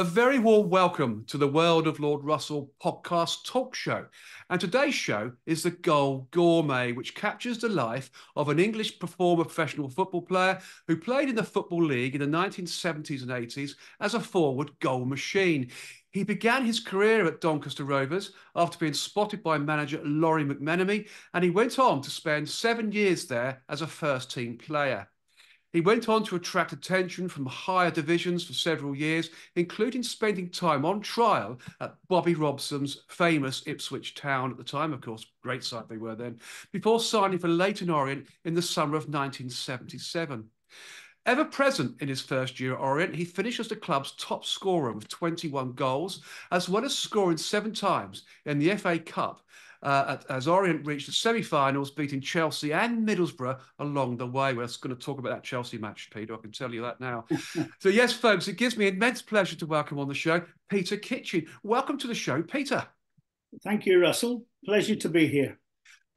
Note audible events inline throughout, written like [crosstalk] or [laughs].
A very warm welcome to the World of Lord Russell podcast talk show. And today's show is the Goal Gourmet, which captures the life of an English performer professional football player who played in the Football League in the 1970s and 80s as a forward goal machine. He began his career at Doncaster Rovers after being spotted by manager Lawrie McMenemy, and he went on to spend seven years there as a first team player. He went on to attract attention from higher divisions for several years, including spending time on trial at Bobby Robson's famous Ipswich Town at the time, of course, great side they were then, before signing for Leyton Orient in the summer of 1977. Ever present in his first year at Orient, he finished as the club's top scorer with 21 goals, as well as scoring seven times in the FA Cup uh, as Orient reached the semi-finals, beating Chelsea and Middlesbrough along the way. We're going to talk about that Chelsea match, Peter. I can tell you that now. [laughs] so yes, folks, it gives me immense pleasure to welcome on the show Peter Kitchen. Welcome to the show, Peter. Thank you, Russell. Pleasure to be here.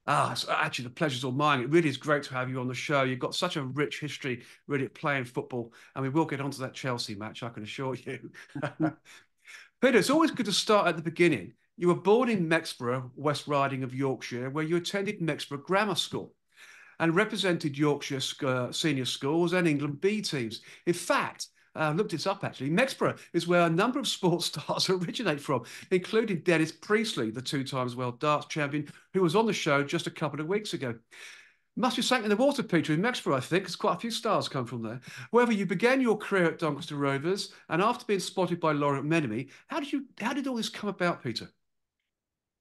Ah, so actually, the pleasure's all mine. It really is great to have you on the show. You've got such a rich history, really, playing football, and we will get onto that Chelsea match. I can assure you. [laughs] [laughs] Peter, it's always good to start at the beginning you were born in Mexborough, West Riding of Yorkshire, where you attended Mexborough Grammar School and represented Yorkshire uh, senior schools and England B teams. In fact, I uh, looked this up actually. Mexborough is where a number of sports [laughs] stars originate from, including Dennis Priestley, the two times world darts champion, who was on the show just a couple of weeks ago. Must be sank in the water, Peter, in Mexborough, I think, because quite a few stars come from there. However, you began your career at Doncaster Rovers, and after being spotted by Lawrie McMenemy, how did you how did all this come about, Peter?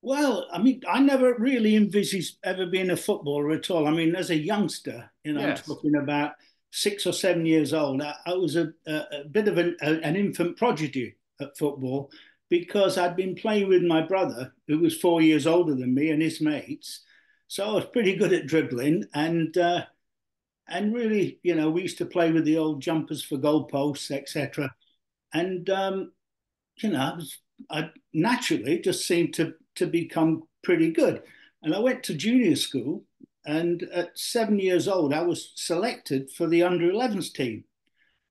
Well, I mean, I never really envisaged ever being a footballer at all. I mean, as a youngster, you know, yes. I'm talking about six or seven years old, I, I was a, a, a, bit of an, a, an infant prodigy at football because I'd been playing with my brother, who was four years older than me, and his mates. So I was pretty good at dribbling, and uh, and really, you know, we used to play with the old jumpers for goalposts, etc. And um, you know, I was I naturally just seemed to to become pretty good. And I went to junior school, and at seven years old, I was selected for the under 11s team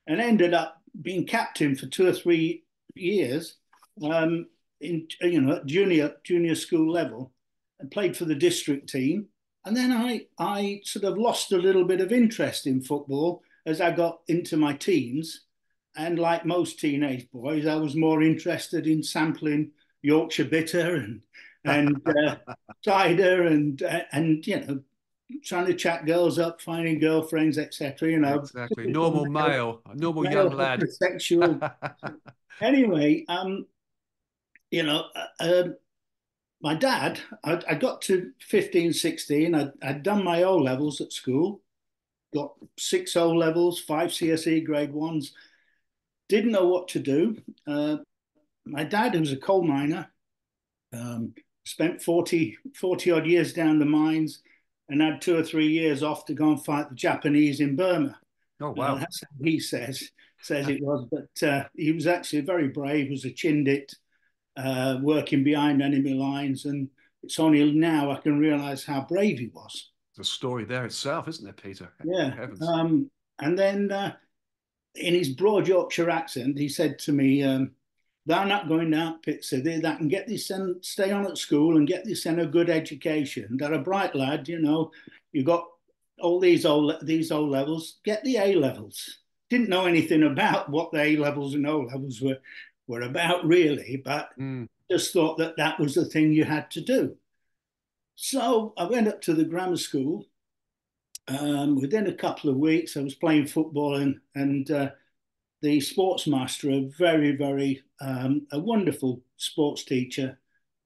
and ended up being captain for two or three years um, in you know junior junior school level and played for the district team and then I I sort of lost a little bit of interest in football as I got into my teens and like most teenage boys I was more interested in sampling Yorkshire bitter and [laughs] and uh, cider and uh, and you know trying to chat girls up, finding girlfriends, etc. You know, exactly normal [laughs] male, normal male young lad, sexual. [laughs] anyway, um, you know, uh, um, my dad, I, I, got to 15, 16. I, I'd done my O levels at school, got six O levels, five CSE grade ones. Didn't know what to do. Uh, my dad, who was a coal miner, um, spent 40, 40 odd years down the mines and had two or three years off to go and fight the Japanese in Burma. Oh, wow. Uh, that's how he says, says it [laughs] was. But uh, he was actually very brave, was a Chindit, uh, working behind enemy lines. And it's only now I can realize how brave he was. The story there itself, isn't it, Peter? Yeah. Um, and then uh, in his broad Yorkshire accent, he said to me, um, they're not going down pit city. They can get this and stay on at school and get this in a good education. They're a bright lad, you know. You got all these old these old levels. Get the A levels. Didn't know anything about what the A levels and O levels were were about really, but mm. just thought that that was the thing you had to do. So I went up to the grammar school. Um, within a couple of weeks, I was playing football and and uh, the sports master, a very, very um, a wonderful sports teacher,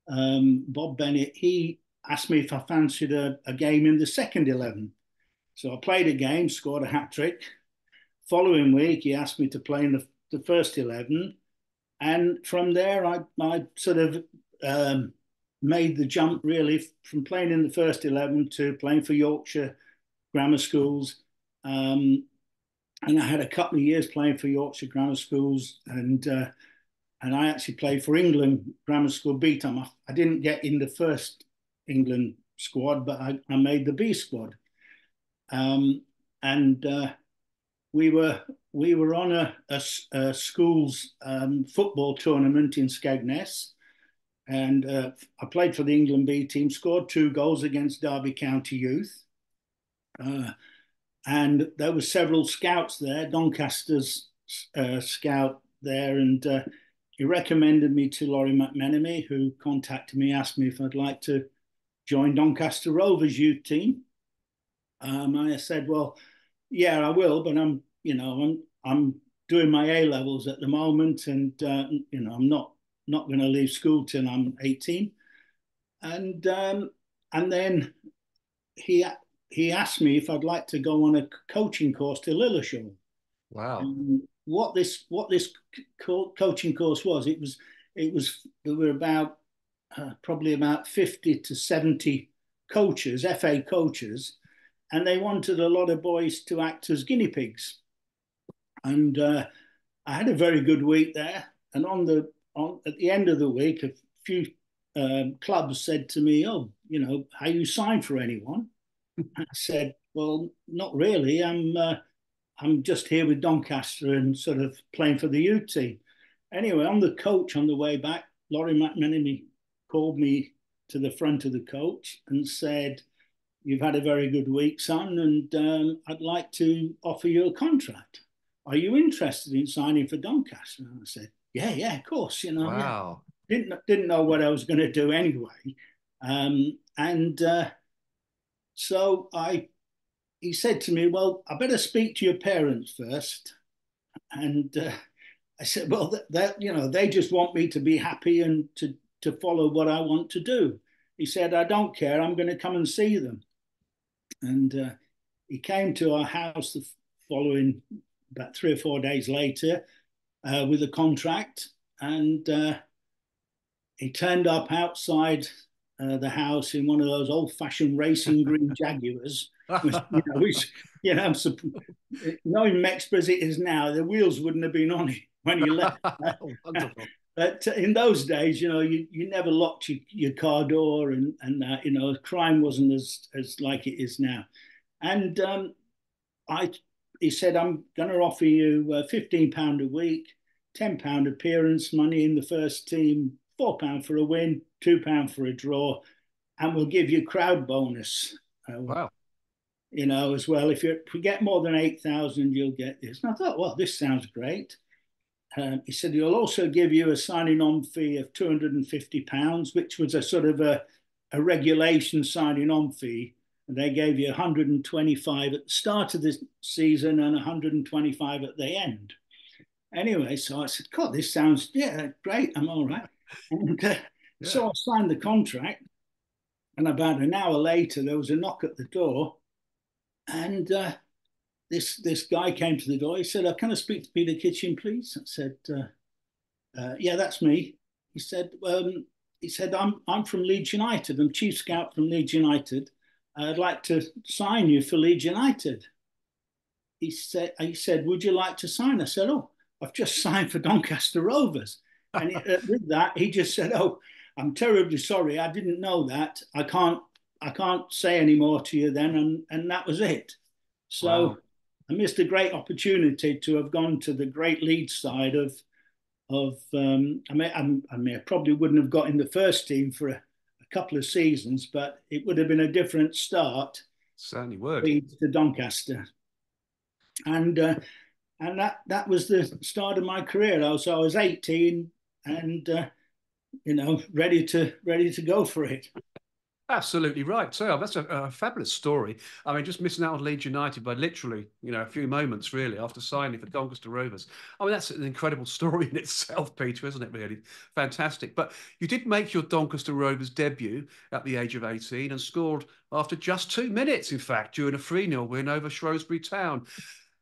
um, Bob Bennett. He asked me if I fancied a, a, game in the second eleven. So I played a game, scored a hat trick. Following week, he asked me to play in the, the first eleven, and from there, I, I sort of um, made the jump really from playing in the first eleven to playing for Yorkshire grammar schools. Um, and I had a couple of years playing for Yorkshire Grammar Schools, and uh, and I actually played for England Grammar School B team. I, I, didn't get in the first England squad, but I, I made the B squad, um, and uh, we were we were on a, a, a school's um, football tournament in Skegness, and uh, I played for the England B team, scored two goals against Derby County Youth. And there were several scouts there, Doncaster's uh, scout there, and uh, he recommended me to Lawrie McMenemy, who contacted me, asked me if I'd like to join Doncaster Rovers youth team. Um, I said, well, yeah, I will, but I'm you know, I'm I'm doing my A levels at the moment, and uh, you know, I'm not not going to leave school till I'm 18. And um, and then he he asked me if I'd like to go on a coaching course to Lilleshall. Wow. Um, what this what this co- coaching course was, it was it was there were about uh, probably about 50 to 70 coaches, FA coaches, and they wanted a lot of boys to act as guinea pigs and uh, I had a very good week there. And on the on at the end of the week, a few um, clubs said to me, "Oh, you know, how you signed for anyone?" I said, "Well, not really. I'm uh, I'm just here with Doncaster and sort of playing for the youth team." Anyway, on the coach on the way back, Lawrie McMenemy called me to the front of the coach and said, "You've had a very good week, son, and um, I'd like to offer you a contract." are you interested in signing for Doncaster? And I said, yeah, yeah, of course. You know, wow. Yeah. didn't didn't know what I was going to do anyway, um, and uh, so I, he said to me, well, I better speak to your parents first, and uh, I said, well, that, you know, they just want me to be happy and to to follow what I want to do. He said, I don't care. I'm going to come and see them, and uh, he came to our house the following about three or four days later uh, with a contract, and uh, he turned up outside uh, the house in one of those old-fashioned racing [laughs] green Jaguars. Which, you know, which, you know, knowing Mexborough as it is now, the wheels wouldn't have been on it when he left. [laughs] but in those days, you know, you, you never locked your, your car door, and and uh, you know, crime wasn't as as like it is now. And um, I he said, I'm going to offer you uh, £15 a week, £10 appearance money in the first team, £4 for a win, £2 for a draw, and we'll give you crowd bonus. Uh, wow. You know, as well. If, you, if get more than 8,000, you'll get this. And I thought, well, this sounds great. Um, he said, he'll also give you a signing on fee of £250, which was a sort of a, a regulation signing on fee and they gave you 125 at the start of the season and 125 at the end. Anyway, so I said, God, this sounds, yeah, great. I'm all right. And uh, yeah. so I signed the contract. And about an hour later, there was a knock at the door. And uh, this this guy came to the door. He said, oh, "Can I speak to Peter Kitchen, please?" I said, uh, uh, "Yeah, that's me." He said, um, "He said I'm I'm from Leeds United. I'm chief scout from Leeds United, I'd like to sign you for Leeds United. He said, he said, would you like to sign? I said, oh, I've just [laughs] signed for Doncaster Rovers. And he, uh, with that, he just said, oh, I'm terribly sorry. I didn't know that. I can't, I can't say any more to you then. And, and that was it. So wow. I missed a great opportunity to have gone to the great Leeds side of, of um, I, may, I, I, may, I probably wouldn't have got in the first team for a, couple of seasons, but it would have been a different start. Certainly would. To Doncaster, and uh, and that that was the start of my career. I was I was eighteen, and uh, you know ready to ready to go for it. Absolutely right. So that's a, a, fabulous story. I mean, just missing out on Leeds United by literally, you know, a few moments really after signing for Doncaster Rovers. I mean, that's an incredible [laughs] story in itself, Peter, isn't it? Really fantastic. But you did make your Doncaster Rovers debut at the age of 18 and scored after just two minutes, in fact, during a 3 0 win over Shrewsbury Town.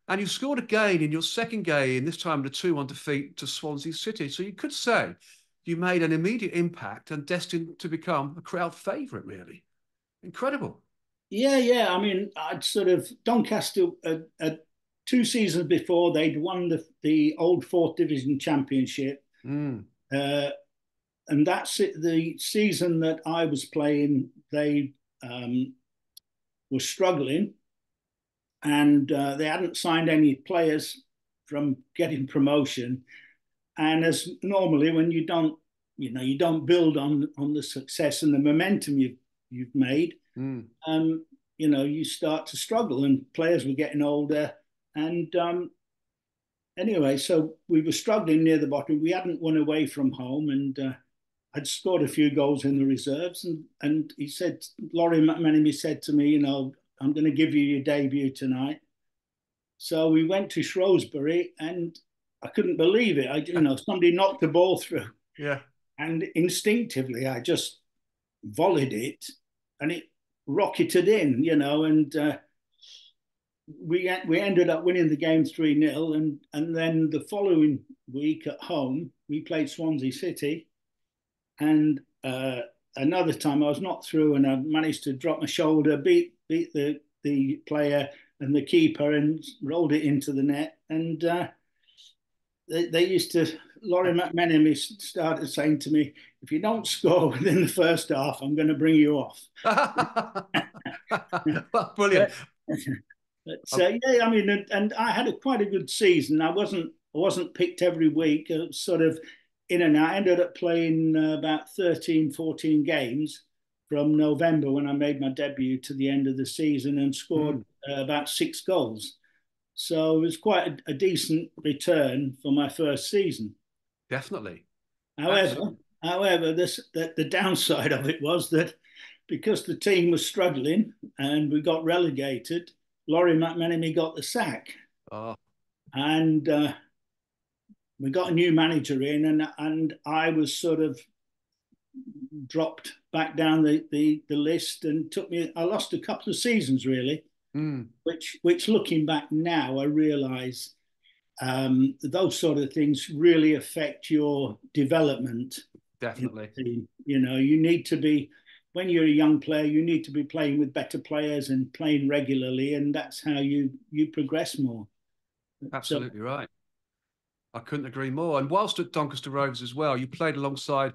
And you scored again in your second game, this time the 2 1 defeat to Swansea City. So you could say you made an immediate impact and destined to become a crowd favourite, really. Incredible. Yeah, yeah. I mean, I'd sort of Doncaster uh, uh, two seasons before they'd won the the old fourth division championship, mm. uh, and that's it, the season that I was playing. They um, were struggling, and uh, they hadn't signed any players from getting promotion. And as normally, when you don't, you know, you don't build on on the success and the momentum you've you've made, mm. um, you know, you start to struggle. And players were getting older, and um, anyway, so we were struggling near the bottom. We hadn't won away from home, and uh, I'd scored a few goals in the reserves. And and he said, Lawrie McMenemy said to me, you know, I'm going to give you your debut tonight. So we went to Shrewsbury, and I couldn't believe it. I, you know, somebody knocked the ball through. Yeah. And instinctively, I just volleyed it, and it rocketed in, you know, and. Uh, we we ended up winning the game 3 0 and and then the following week at home we played Swansea City and uh, another time I was not through and I managed to drop my shoulder beat beat the the player and the keeper and rolled it into the net and uh, they, they used to Lawrie McMenemy started saying to me if you don't score [laughs] within the first half I'm going to bring you off [laughs] brilliant But uh, yeah, I mean, and, and, I had a quite a good season. I wasn't I wasn't picked every week. I sort of in and out. I ended up playing uh, about 13, 14 games from November when I made my debut to the end of the season and scored mm. uh, about six goals. So it was quite a, a, decent return for my first season. Definitely. However, Absolutely. however, this the, the downside of it was that because the team was struggling and we got relegated, Lawrie McMenemy got the sack. Oh. And uh, we got a new manager in, and and I was sort of dropped back down the, the, the list and took me I lost a couple of seasons really mm. which which looking back now I realize um, those sort of things really affect your development definitely you know you need to be when you're a young player, you need to be playing with better players and playing regularly, and that's how you you progress more. Absolutely so, right. I couldn't agree more. And whilst at Doncaster Rovers as well, you played alongside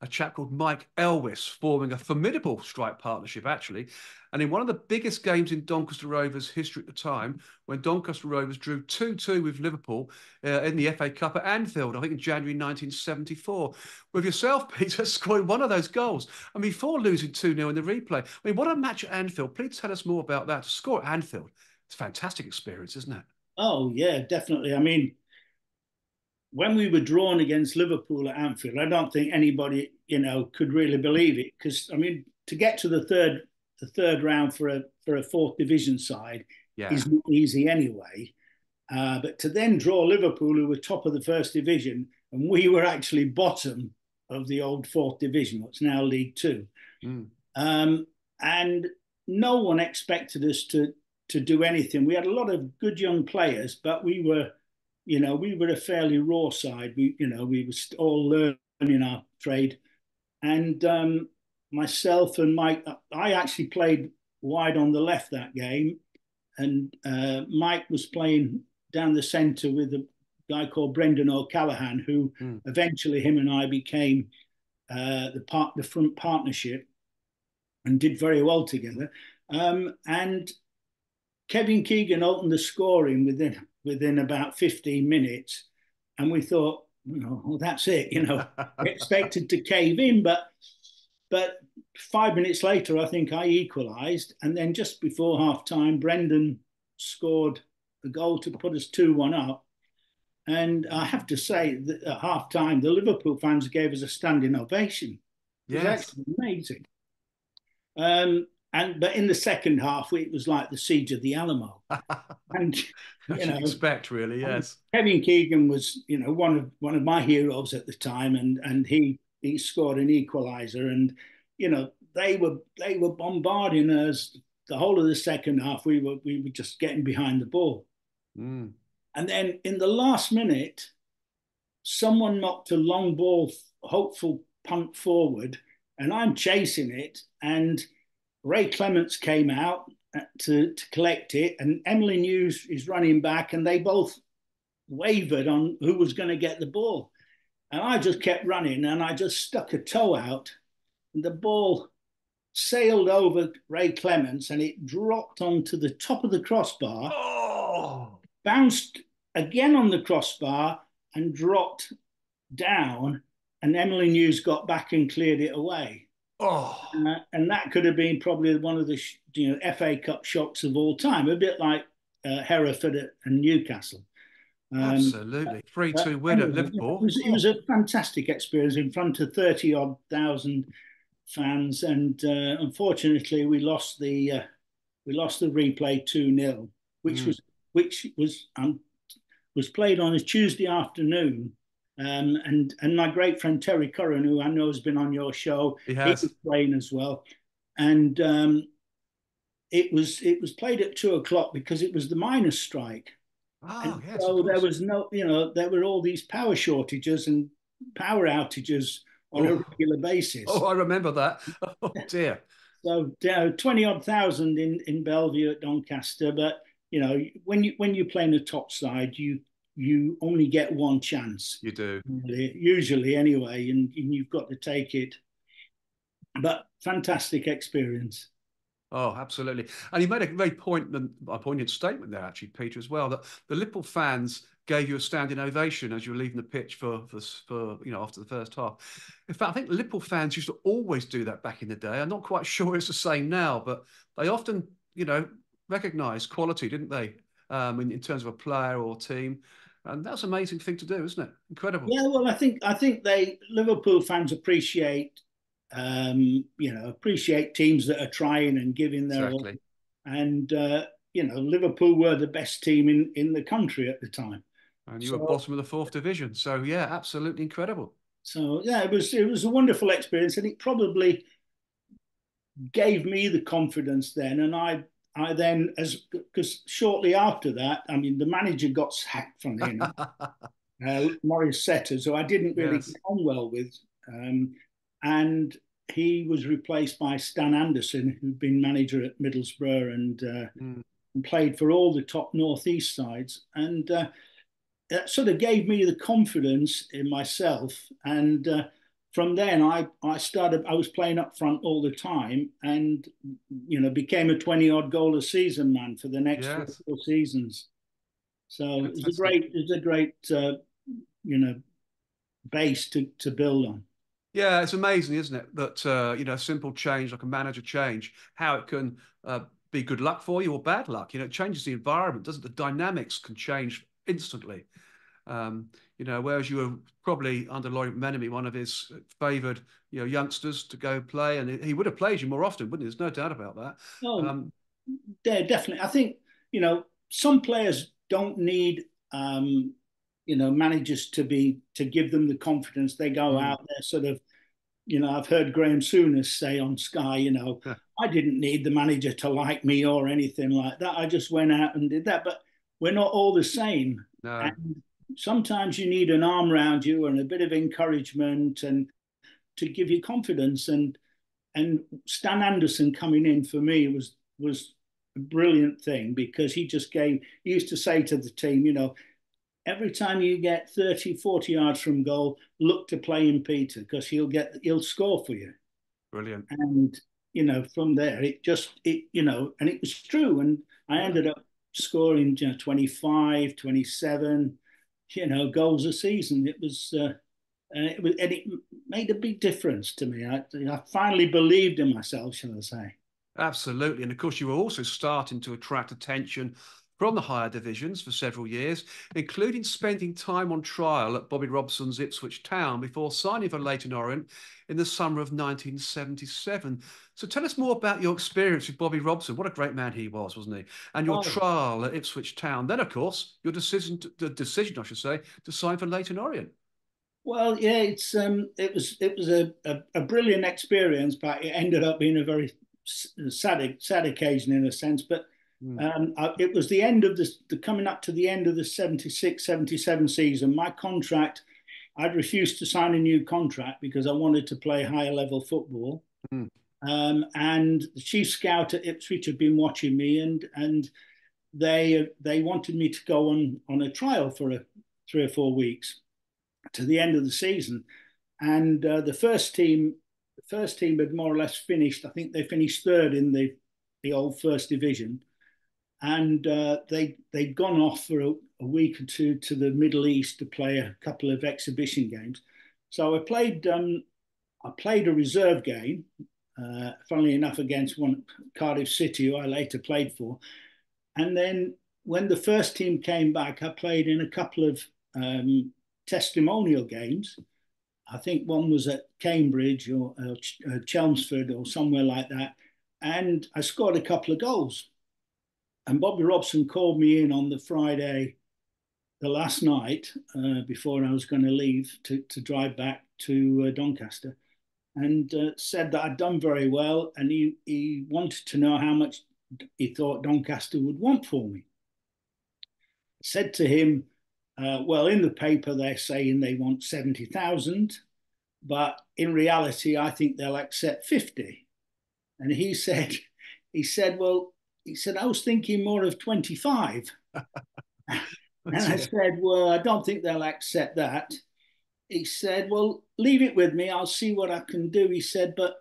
a chap called Mike Elwes, forming a formidable strike partnership, actually. And in one of the biggest games in Doncaster Rovers' history at the time, when Doncaster Rovers drew 2 2 with Liverpool uh, in the FA Cup at Anfield, I think in January 1974, with yourself, [laughs] Peter, scoring one of those goals. And before losing 2 0 in the replay. I mean, what a match at Anfield. Please tell us more about that. To score at Anfield, it's a fantastic experience, isn't it? Oh, yeah, definitely. I mean, when we were drawn against Liverpool at Anfield, I don't think anybody, you know, could really believe it because I mean, to get to the third the third round for a for a fourth division side yeah. is not easy anyway. Uh, but to then draw Liverpool, who were top of the first division, and we were actually bottom of the old fourth division, what's now League Two, mm. um, and no one expected us to to do anything. We had a lot of good young players, but we were you know, we were a fairly raw side. We, you know, we were all learning our trade. And um, myself and Mike, I actually played wide on the left that game. And uh, Mike was playing down the centre with a guy called Brendan O'Callaghan, who mm. eventually him and I became uh, the part, the front partnership and did very well together. Um, and Kevin Keegan opened the scoring within within about 15 minutes. And we thought, well, that's it, you know, [laughs] expected to cave in, but but five minutes later, I think I equalised, and then just before half time, Brendan scored a goal to put us two one up. And I have to say that at half time, the Liverpool fans gave us a standing ovation. It was yes. actually amazing. Um, and but in the second half, it was like the siege of the Alamo. [laughs] and you know, expect really, yes. Kevin Keegan was, you know, one of one of my heroes at the time, and and he he scored an equaliser, and you know they were they were bombarding us the whole of the second half. We were we were just getting behind the ball, mm. and then in the last minute, someone knocked a long ball, hopeful punt forward, and I'm chasing it, and Ray Clemence came out uh, to, to collect it, and Emlyn Hughes is running back, and they both wavered on who was going to get the ball. And I just kept running, and I just stuck a toe out, and the ball sailed over Ray Clemence, and it dropped onto the top of the crossbar, oh. bounced again on the crossbar and dropped down, and Emlyn Hughes got back and cleared it away. Oh, uh, and that could have been probably one of the you know FA Cup shocks of all time, a bit like uh, Hereford and Newcastle. Um, Absolutely, three two uh, win at Liverpool. It was, it was, a fantastic experience in front of thirty odd thousand fans, and uh, unfortunately we lost the uh, we lost the replay two 0 which mm. was which was um, was played on a Tuesday afternoon um, and and my great friend Terry Curran, who I know has been on your show, he, he was playing as well, and um, it was it was played at two o'clock because it was the miners' strike. Oh, yes, so there was no, you know, there were all these power shortages and power outages on oh. a regular basis. Oh, I remember that. [laughs] Oh dear. so uh, twenty odd thousand in in Belle Vue at Doncaster, but you know when you when you play in the top side, you you only get one chance. You do. Usually, anyway, and, and you've got to take it. But fantastic experience. Oh, absolutely. And you made a very poignant, a poignant statement there, actually, Peter, as well, that the Liverpool fans gave you a standing ovation as you were leaving the pitch for, for, for, you know, after the first half. In fact, I think Liverpool fans used to always do that back in the day. I'm not quite [laughs] sure it's the same now, but they often, you know, recognised quality, didn't they, um, in, in terms of a player or team and that's an amazing thing to do, isn't it? Incredible. Yeah, well, I think I think they Liverpool fans appreciate, um, you know, appreciate teams that are trying and giving their exactly. all. And uh, you know, Liverpool were the best team in in the country at the time. And you so, were bottom of the fourth division, so yeah, absolutely incredible. So yeah, it was it was a wonderful experience, and it probably gave me the confidence then, and I I then, as because shortly after that, I mean, the manager got sacked from [laughs] him, uh, Maurice Setters, who I didn't really yes. get on well with, um, and he was replaced by Stan Anderson, who'd been manager at Middlesbrough and, uh, mm. and played for all the top northeast sides, and uh, that sort of gave me the confidence in myself and uh, from then I, I started I was playing up front all the time and you know became a 20 odd goal a season man for the next yes. four seasons. So it's a great it's a great uh, you know base to, to build on. Yeah it's amazing isn't it that uh, you know simple change like a manager change how it can uh, be good luck for you or bad luck. You know it changes the environment doesn't the dynamics can change instantly um, you know, whereas you were probably under Lawrie McMenemy, one of his favoured, you know, youngsters to go play, and he would have played you more often, wouldn't he? There's no doubt about that. Oh, um, yeah, definitely. I think you know some players don't need, um, you know, managers to be to give them the confidence. They go mm. out there, sort of. You know, I've heard Graeme Souness say on Sky, you know, I didn't need the manager to like me or anything like that. I just went out and did that. But we're not all the same. No. And sometimes you need an arm around you and a bit of encouragement and to give you confidence. And and Stan Anderson coming in for me was was a brilliant thing because he just gave he used to say to the team, you know, every time you get 30, 40 yards from goal, look to play in Peter because he'll get he'll score for you. Brilliant. And you know, from there it just it, you know, and it was true. And I ended up scoring you know, 25, 27 you know, goals a season. It was, uh, and it was, and it made a big difference to me. I, I finally believed in myself, shall I say? Absolutely, and of course, you were also starting to attract attention from the higher divisions for several years, including spending time on trial at Bobby Robson's Ipswich Town before signing for Leyton Orient in the summer of 1977. So tell us more about your experience with Bobby Robson. What a great man he was, wasn't he? And your oh. trial at Ipswich Town. Then, of course, your decision, to, the decision, I should say, to sign for Leyton Orient. Well, yeah, it's um, it was it was a, a, a brilliant experience, but it ended up being a very sad sad occasion in a sense. But Mm. Um, I, it was the end of the, the, coming up to the end of the 76 77 season. My contract, I'd refused to sign a new contract because I wanted to play higher level football. Mm. Um, and the chief scout at Ipswich had been watching me, and and they they wanted me to go on on a trial for a, three or four weeks to the end of the season. And uh, the first team, the first team had more or less finished. I think they finished third in the the old first division and uh, they they'd gone off for a, a, week or two to the Middle East to play a couple of exhibition games. So I played um, I played a reserve game, uh, funnily enough, against one Cardiff City, who I later played for, and then when the first team came back, I played in a couple of um, testimonial games. I think one was at Cambridge or uh, Chelmsford or somewhere like that, and I scored a couple of goals and Bobby Robson called me in on the Friday, the last night uh, before I was going to leave to, to drive back to uh, Doncaster, and uh, said that I'd done very well, and he he wanted to know how much he thought Doncaster would want for me. I said to him, uh, "Well, in the paper they're saying they want seventy thousand, but in reality, I think they'll accept 50. And he [laughs] said, he said, well, he said, I was thinking more of 25. [laughs] and I said, Well, I don't think they'll accept that. He said, Well, leave it with me. I'll see what I can do. He said, But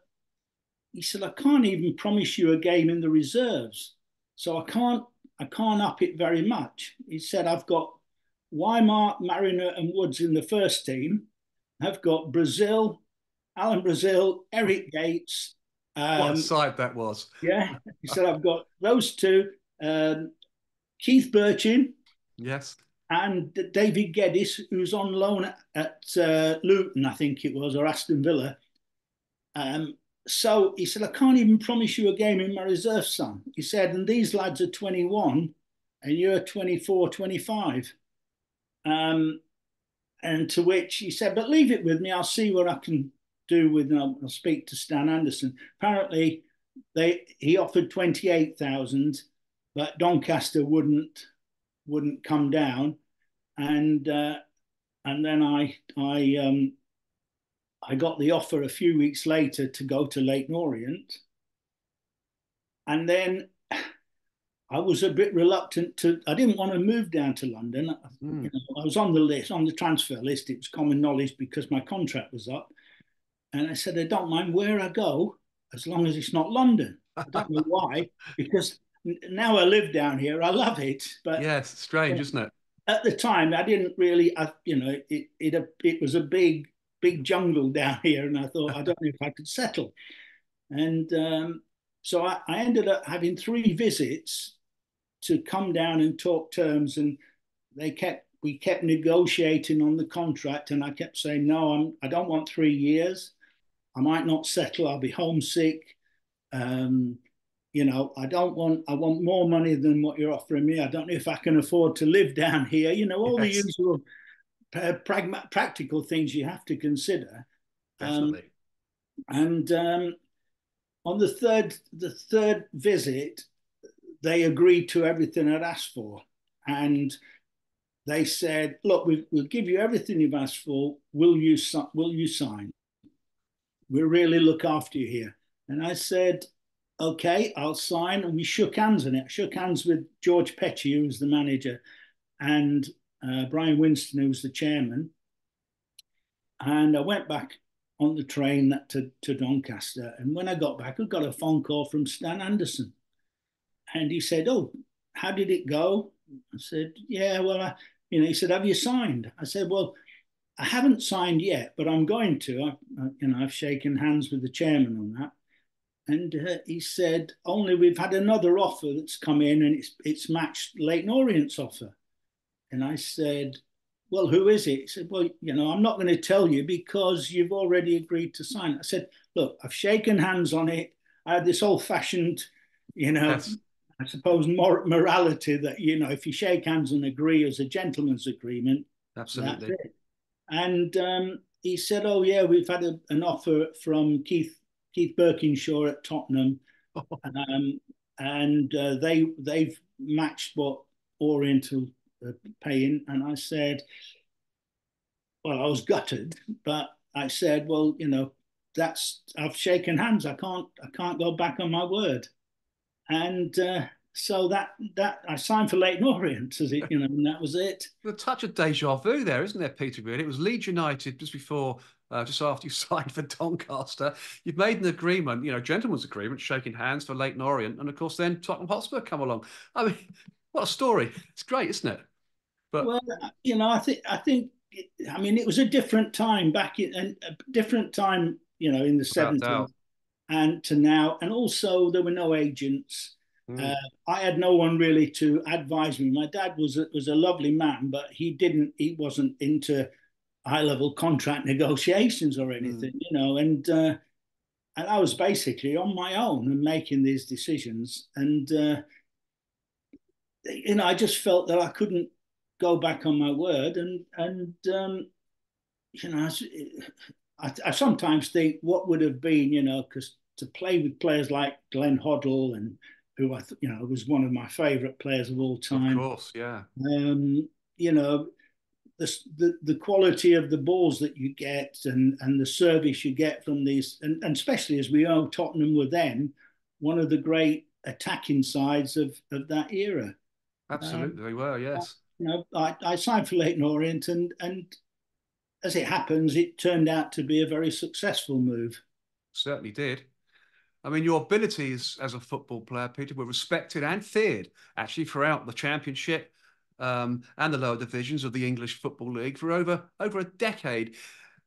he said, I can't even promise you a game in the reserves. So I can't I can't up it very much. He said, I've got Whymark, Mariner, and Woods in the first team. I've got Brazil, Alan Brazil, Eric Gates, um, what sight that was. Yeah. He said, I've got those two um, Keith Bertschin. Yes. And David Geddes, who's on loan at uh, Luton, I think it was, or Aston Villa. Um, so he said, I can't even promise you a game in my reserve, son. He said, and these lads are 21 and you're 24, 25. Um, and to which he said, but leave it with me. I'll see what I can do with. I'll, I'll speak to Stan Anderson. Apparently, they he offered twenty eight thousand, but Doncaster wouldn't wouldn't come down, and uh, and then I I um, I got the offer a few weeks later to go to Leyton Orient, and then I was a bit reluctant to. I didn't want to move down to London. Mm. You know, I was on the list, on the transfer list. It was common knowledge because my contract was up. And I said, I don't mind where I go as long as it's not London. I don't know why, [laughs] because now I live down here, I love it. But yes, strange, isn't it? At the time, I didn't really, I, you know, it, it it was a big big jungle down [laughs] here, and I thought I don't know if I could settle. And um, so I, I ended up having three visits to come down and talk terms, and they kept we kept negotiating on the contract, and I kept saying no, I'm I don't want three years. I might not settle. I'll be homesick. Um, you know, I don't want. I want more money than what you're offering me. I don't know if I can afford to live down [laughs] here. You know, all yes. the usual uh, pragma- practical things you have to consider. Um, Definitely. Um, and um, on the third, the third visit, they agreed to everything I'd asked for, and they said, "Look, we, will give you everything you've asked for. Will you will you sign?" We really look after you here. And I said, okay, I'll sign. And we shook hands on it. Shook hands with George Petchey, who was the manager, and uh, Brian Winston, who was the chairman. And I went back on the train to, to Doncaster. And when I got back, I got a phone call from Stan Anderson. And he said, oh, how did it go? I said, yeah, well, I, you know, he said, have you signed? I said, well, I haven't signed yet, but I'm going to. I, I, you know, I've shaken hands with the chairman on that, and uh, he said only we've had another offer that's come in, and it's it's matched Leyton Orient's offer. And I said, well, who is it? He said, well, you know, I'm not going to tell you because you've already agreed to sign. I said, look, I've shaken hands on it. I had this old-fashioned, you know. I suppose mor- morality that you know if you shake hands and agree as a gentleman's agreement, absolutely. And um, he said, "Oh yeah, we've had a, an offer from Keith Keith Burkinshaw at Tottenham, [laughs] um, and uh, they they've matched what Oriental are paying." And I said, "Well, I was gutted, but I said, well, you know, that's I've shaken hands. I can't I can't go back on my word." And uh, so that that I signed for Leyton Orient, as it you know, and that was it. [laughs] A touch of deja vu there, isn't there, Peter? Really, it was Leeds United just before, uh, just after you [laughs] signed for Doncaster. You've made an agreement, you know, gentleman's agreement, shaking hands for Leyton Orient, and of course, then Tottenham Hotspur come along. I mean, [laughs] what a story! It's great, isn't it? But well, you know, I think I think I mean, it was a different time back in a different time, you know, in the seventies and to now. And also, there were no agents. Mm. Uh, I had no one really to advise me. My dad was a, was a lovely man, but he didn't. He wasn't into high level contract negotiations or anything, mm. you know. And uh, and I was basically on my own and making these decisions. And uh, you know, I just felt that I couldn't go back on my word, and and um, you know, I, I, sometimes think what would have been, you know, because to play with players like Glenn Hoddle and who I, th- you know, was one of my favourite players of all time. Of course, yeah. Um, you know, the, the the quality of the balls that you get and and the service you get from these, and, and especially as we know, Tottenham were then one of the great attacking sides of of that era. Absolutely, um, they were. Yes you know, I, I signed for Leyton Orient, and and as it happens, it turned out to be a very successful move. Certainly did. I mean, your abilities as a football player, Peter, were respected and feared actually throughout the championship um, and the lower divisions of the English Football League for over over a decade.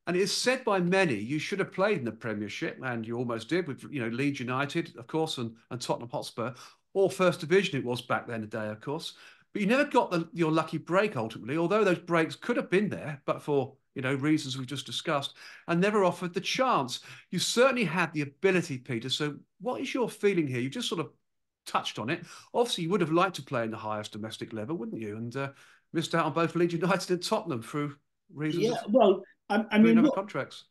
And it is said by many you should have played in the Premiership, and you almost did with you know Leeds United, of course, and, and Tottenham Hotspur, or First Division. It was back then, the day, of course. But you never got the, your lucky break ultimately, although those breaks could have been there, but for you know reasons we've just discussed, and never offered the chance. You certainly had the ability, Peter. So, what is your feeling here? You just sort of touched on it. Obviously, you would have liked to play in the highest domestic level, wouldn't you? And uh, missed out on both Leeds United and Tottenham through reasons. Yeah, well, I, I mean, what, contracts.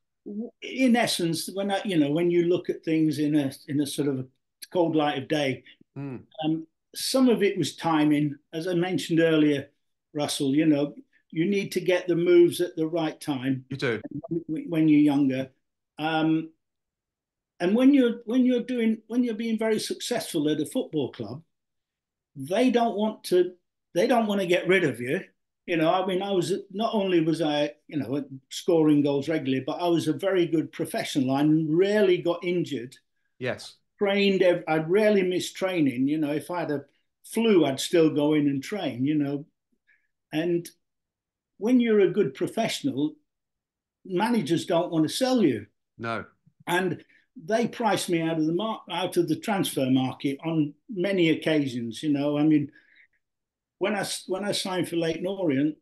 In essence, when I, you know, when you look at things in a in a sort of cold light of day, mm. um, some of it was timing. As I mentioned earlier, Russell, you know, you need to get the moves at the right time. You do when you're younger, um, and when you're when you're doing when you're being very successful at a football club, they don't want to they don't want to get rid of you. You know, I mean, I was not only was I you know scoring goals regularly, but I was a very good professional. I rarely got injured. Yes trained. I'd rarely miss training. You know, if I had a flu, I'd still go in and train. You know, and when you're a good professional, managers don't want to sell you. No. And they priced me out of the mar- out of the transfer market on many occasions. You know, I mean, when I when I signed for Leyton Orient,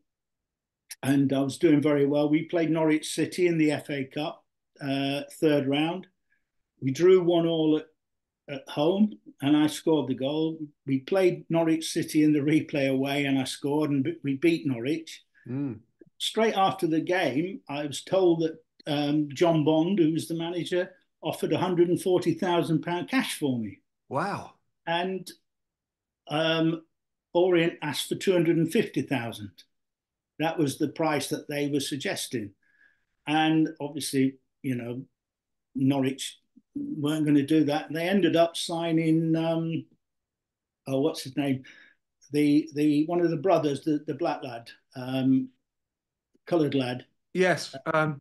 and I was doing very well, we played Norwich City in the FA Cup, uh, third round. We drew one all at at home and I scored the goal. We played Norwich City in the replay away and I scored and we beat Norwich. Mm. Straight after the game, I was told that um, John Bond, who was the manager, offered £140,000 cash for me. Wow. And um, Orient asked for 250000 That was the price that they were suggesting. And obviously, you know, Norwich weren't going to do that. They ended up signing, um, oh, what's his name? The the one of the brothers, the the black lad, um, coloured lad. Yes. Um,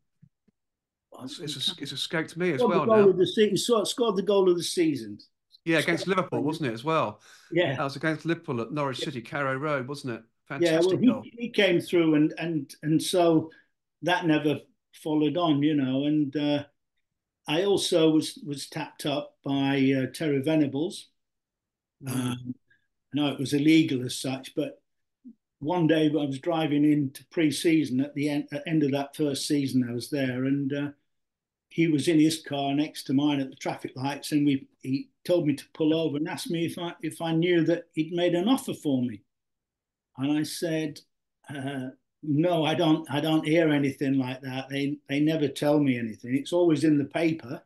it's, it's, it's escaped me as well now. The season, scored the goal of the season. Yeah, against Liverpool, wasn't it, as well? Yeah. That was against Liverpool at Norwich City, Carrow Road, wasn't it? Fantastic yeah, well, he, he, came through and, and, and so that never followed on, you know, and uh, I also was was tapped up by uh, Terry Venables. Mm. Um, no, it was illegal as such, but one day I was driving into pre-season at the end, at end of that first season I was there, and uh, he was in his car next to mine at the traffic lights, and we he told me to pull over and asked me if I if I knew that he'd made an offer for me, and I said. Uh, no, I don't. I don't hear anything like that. They they never tell me anything. It's always in the paper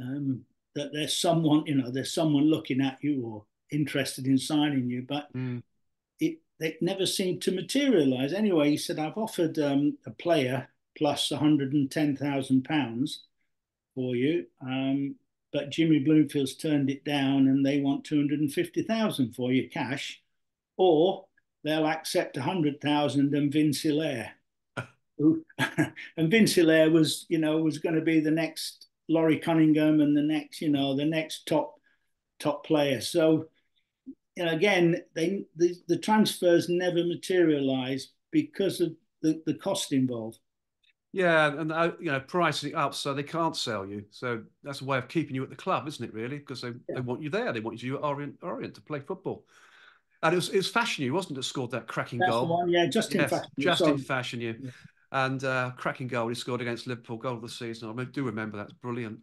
um, that there's someone, you know, there's someone looking at you or interested in signing you, but mm. It never seemed to materialise. Anyway, he said I've offered um, a player plus plus 110 thousand pounds for you. Um, but Jimmy Bloomfield's turned it down and they want 250,000 for you cash, or they'll accept 100,000 and Vince Hilaire. [laughs] [laughs] and Vince Hilaire was, you know, was going to be the next Laurie Cunningham and the next, you know, the next top top player. So, you know, again, they the, the transfers never materialised because of the, the cost involved. Yeah, and uh, you know, pricing it up so they can't sell you. So that's a way of keeping you at the club, isn't it? Really, because they, yeah. they want you there. They want you at Orient, Orient to play football. And it was it was Fashanu, wasn't it? Scored that cracking that's goal. One, yeah, just in yes, Fashanu. Justin Fashanu, yeah. and uh, cracking goal he scored against Liverpool, goal of the season. I do remember that's brilliant.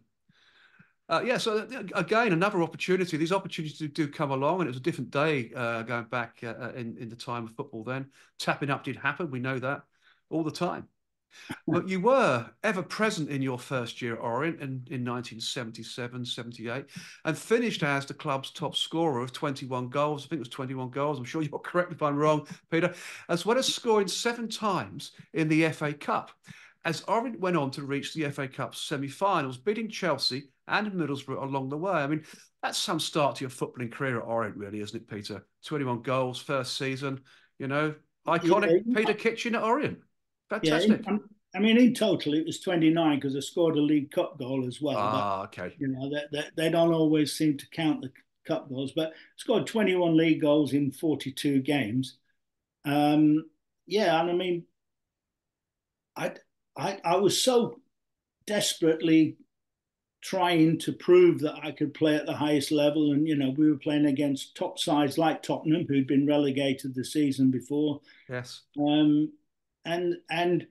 Uh, yeah, so uh, again, another opportunity. These opportunities do, do come along, and it was a different day uh, going back uh, uh, in, in the time of football then. Tapping up did happen. We know that all the time. but you were ever present in your first year at Orient in, in 1977 78 and finished as the club's top scorer of 21 goals. I think it was 21 goals. I'm sure you're [laughs] correct if I'm wrong, Peter, as well as scoring seven times in the FA Cup. As Orient went on to reach the FA Cup semi finals, beating Chelsea and Middlesbrough along the way. I mean, that's some start to your footballing career at Orient, really, isn't it, Peter? 21 goals, first season, you know, iconic yeah, Peter Kitchen at Orient. Fantastic. Yeah, in, I mean, in total, it was 29 because I scored a League Cup goal as well. Ah, but, okay. You know, they, they, they don't always seem to count the cup goals, but scored 21 league goals in 42 games. Um, yeah, and I mean, I, I, I was so desperately trying to prove that I could play at the highest level. And, you know, we were playing against top sides like Tottenham, who'd been relegated the season before. Yes. Um, and, and,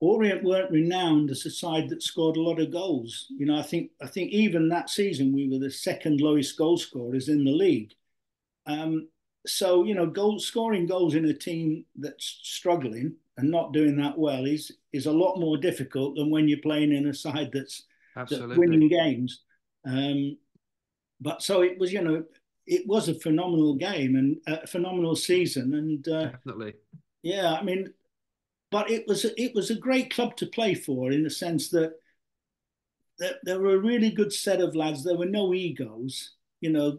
Orient weren't renowned as a side that scored a lot of goals. You know, I think I think even that season we were the second lowest goal scorers in the league. Um, so you know, goal scoring goals in a team that's struggling and not doing that well is is a lot more difficult than when you're playing in a side that's Absolutely. winning games. Um, but so it was, you know, it was a phenomenal game and a phenomenal season, and uh, definitely, yeah. I mean, but it was it was a great club to play for in the sense that that there were a really good set of lads. There were no egos, you know.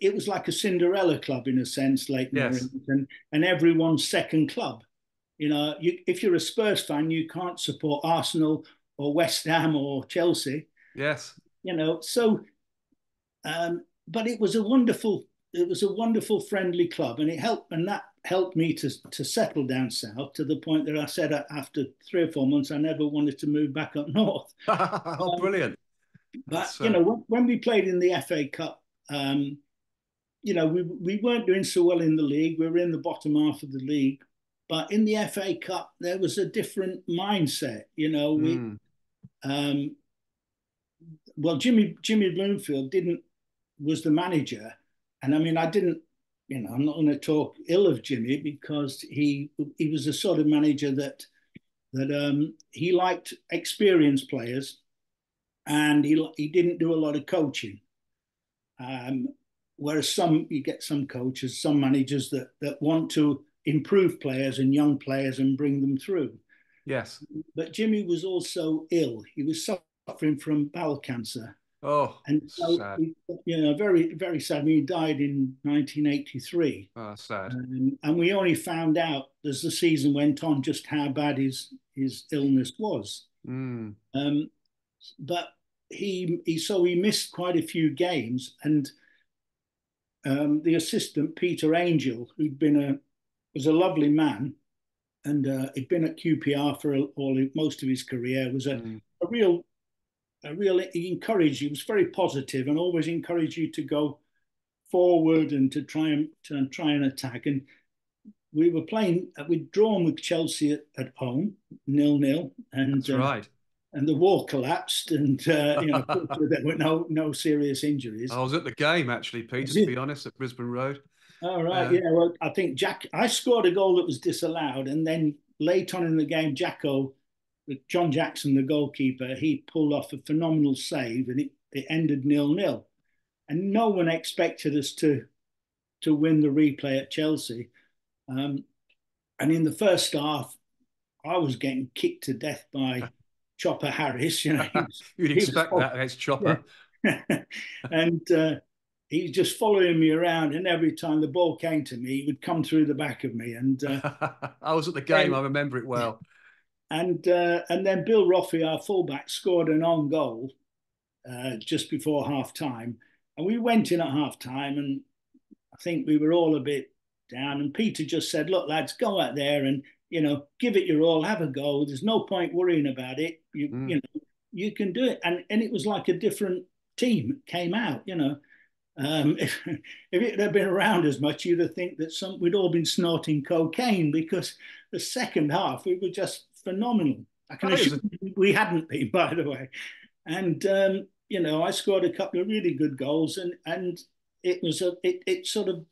It was like a Cinderella club in a sense, like yes. and, and everyone's second club. You know, you, if you're a Spurs fan, you can't support Arsenal or West Ham or Chelsea. Yes. You know, so, um, but it was a wonderful, it was a wonderful, friendly club, and it helped, and that helped me to to settle down south to the point that I said after three or four months I never wanted to move back up north. [laughs] oh, um, brilliant! But you know, when, when, we played in the FA Cup, um, you know, we we weren't doing so well in the league. We were in the bottom half of the league, but in the FA Cup there was a different mindset. You know, we. Mm um, well, Jimmy Jimmy Bloomfield didn't was the manager, and I mean, I didn't, you know, I'm not going to talk ill of Jimmy because he he was the sort of manager that that um, he liked experienced players, and he he didn't do a lot of coaching. Um, whereas some you get some coaches, some managers that that want to improve players and young players and bring them through. Yes. But Jimmy was also ill. He was suffering from bowel cancer. Oh, and so, sad. You know, very, very sad. He died in 1983. Oh, sad. Um, and we only found out as the season went on just how bad his his illness was. Mm. Um, but he he so he missed quite a few games, and um, the assistant Peter Angell, who'd been a was a lovely man, and uh, he'd been at QPR for all most of his career. Was a, mm. a real, a real. He encouraged. He was very positive and always encouraged you to go forward and to try and to try and attack. And we were playing. Uh, we'd drawn with Chelsea at, at home, nil nil, and uh, right. And the wall collapsed, and uh, you know [laughs] there were no no serious injuries. I was at the game actually, Peter. To be honest, at Brisbane Road. All right, uh, yeah. Well, I think Jack. I scored a goal that was disallowed, and then late on in the game, Jacko, John Jackson, the goalkeeper, he pulled off a phenomenal save, and it, it ended nil nil. And no one expected us to to win the replay at Chelsea. Um, and in the first half, I was getting kicked to death by Chopper Harris. You know, [laughs] you'd expect was, that against Chopper. [laughs] and uh, he's just following me around. And every time the ball came to me, he would come through the back of me. And uh, [laughs] I was at the game. And, I remember it well. [laughs] And uh, and then Bill Roffey, our fullback, scored an on goal uh, just before half time. And we went in at half time, and I think we were all a bit down. And Peter just said, "Look, lads, go out there and you know give it your all, have a go. There's no point worrying about it. You mm. you know you can do it." And and it was like a different team came out. You know, um, [laughs] if, if it had been around as much, you'd have think that some we'd all been snorting cocaine because the second half we were just phenomenal. I can assure you we hadn't been, [laughs] by the way. And um, you know, I scored a couple of really good goals, and and it was a it it sort of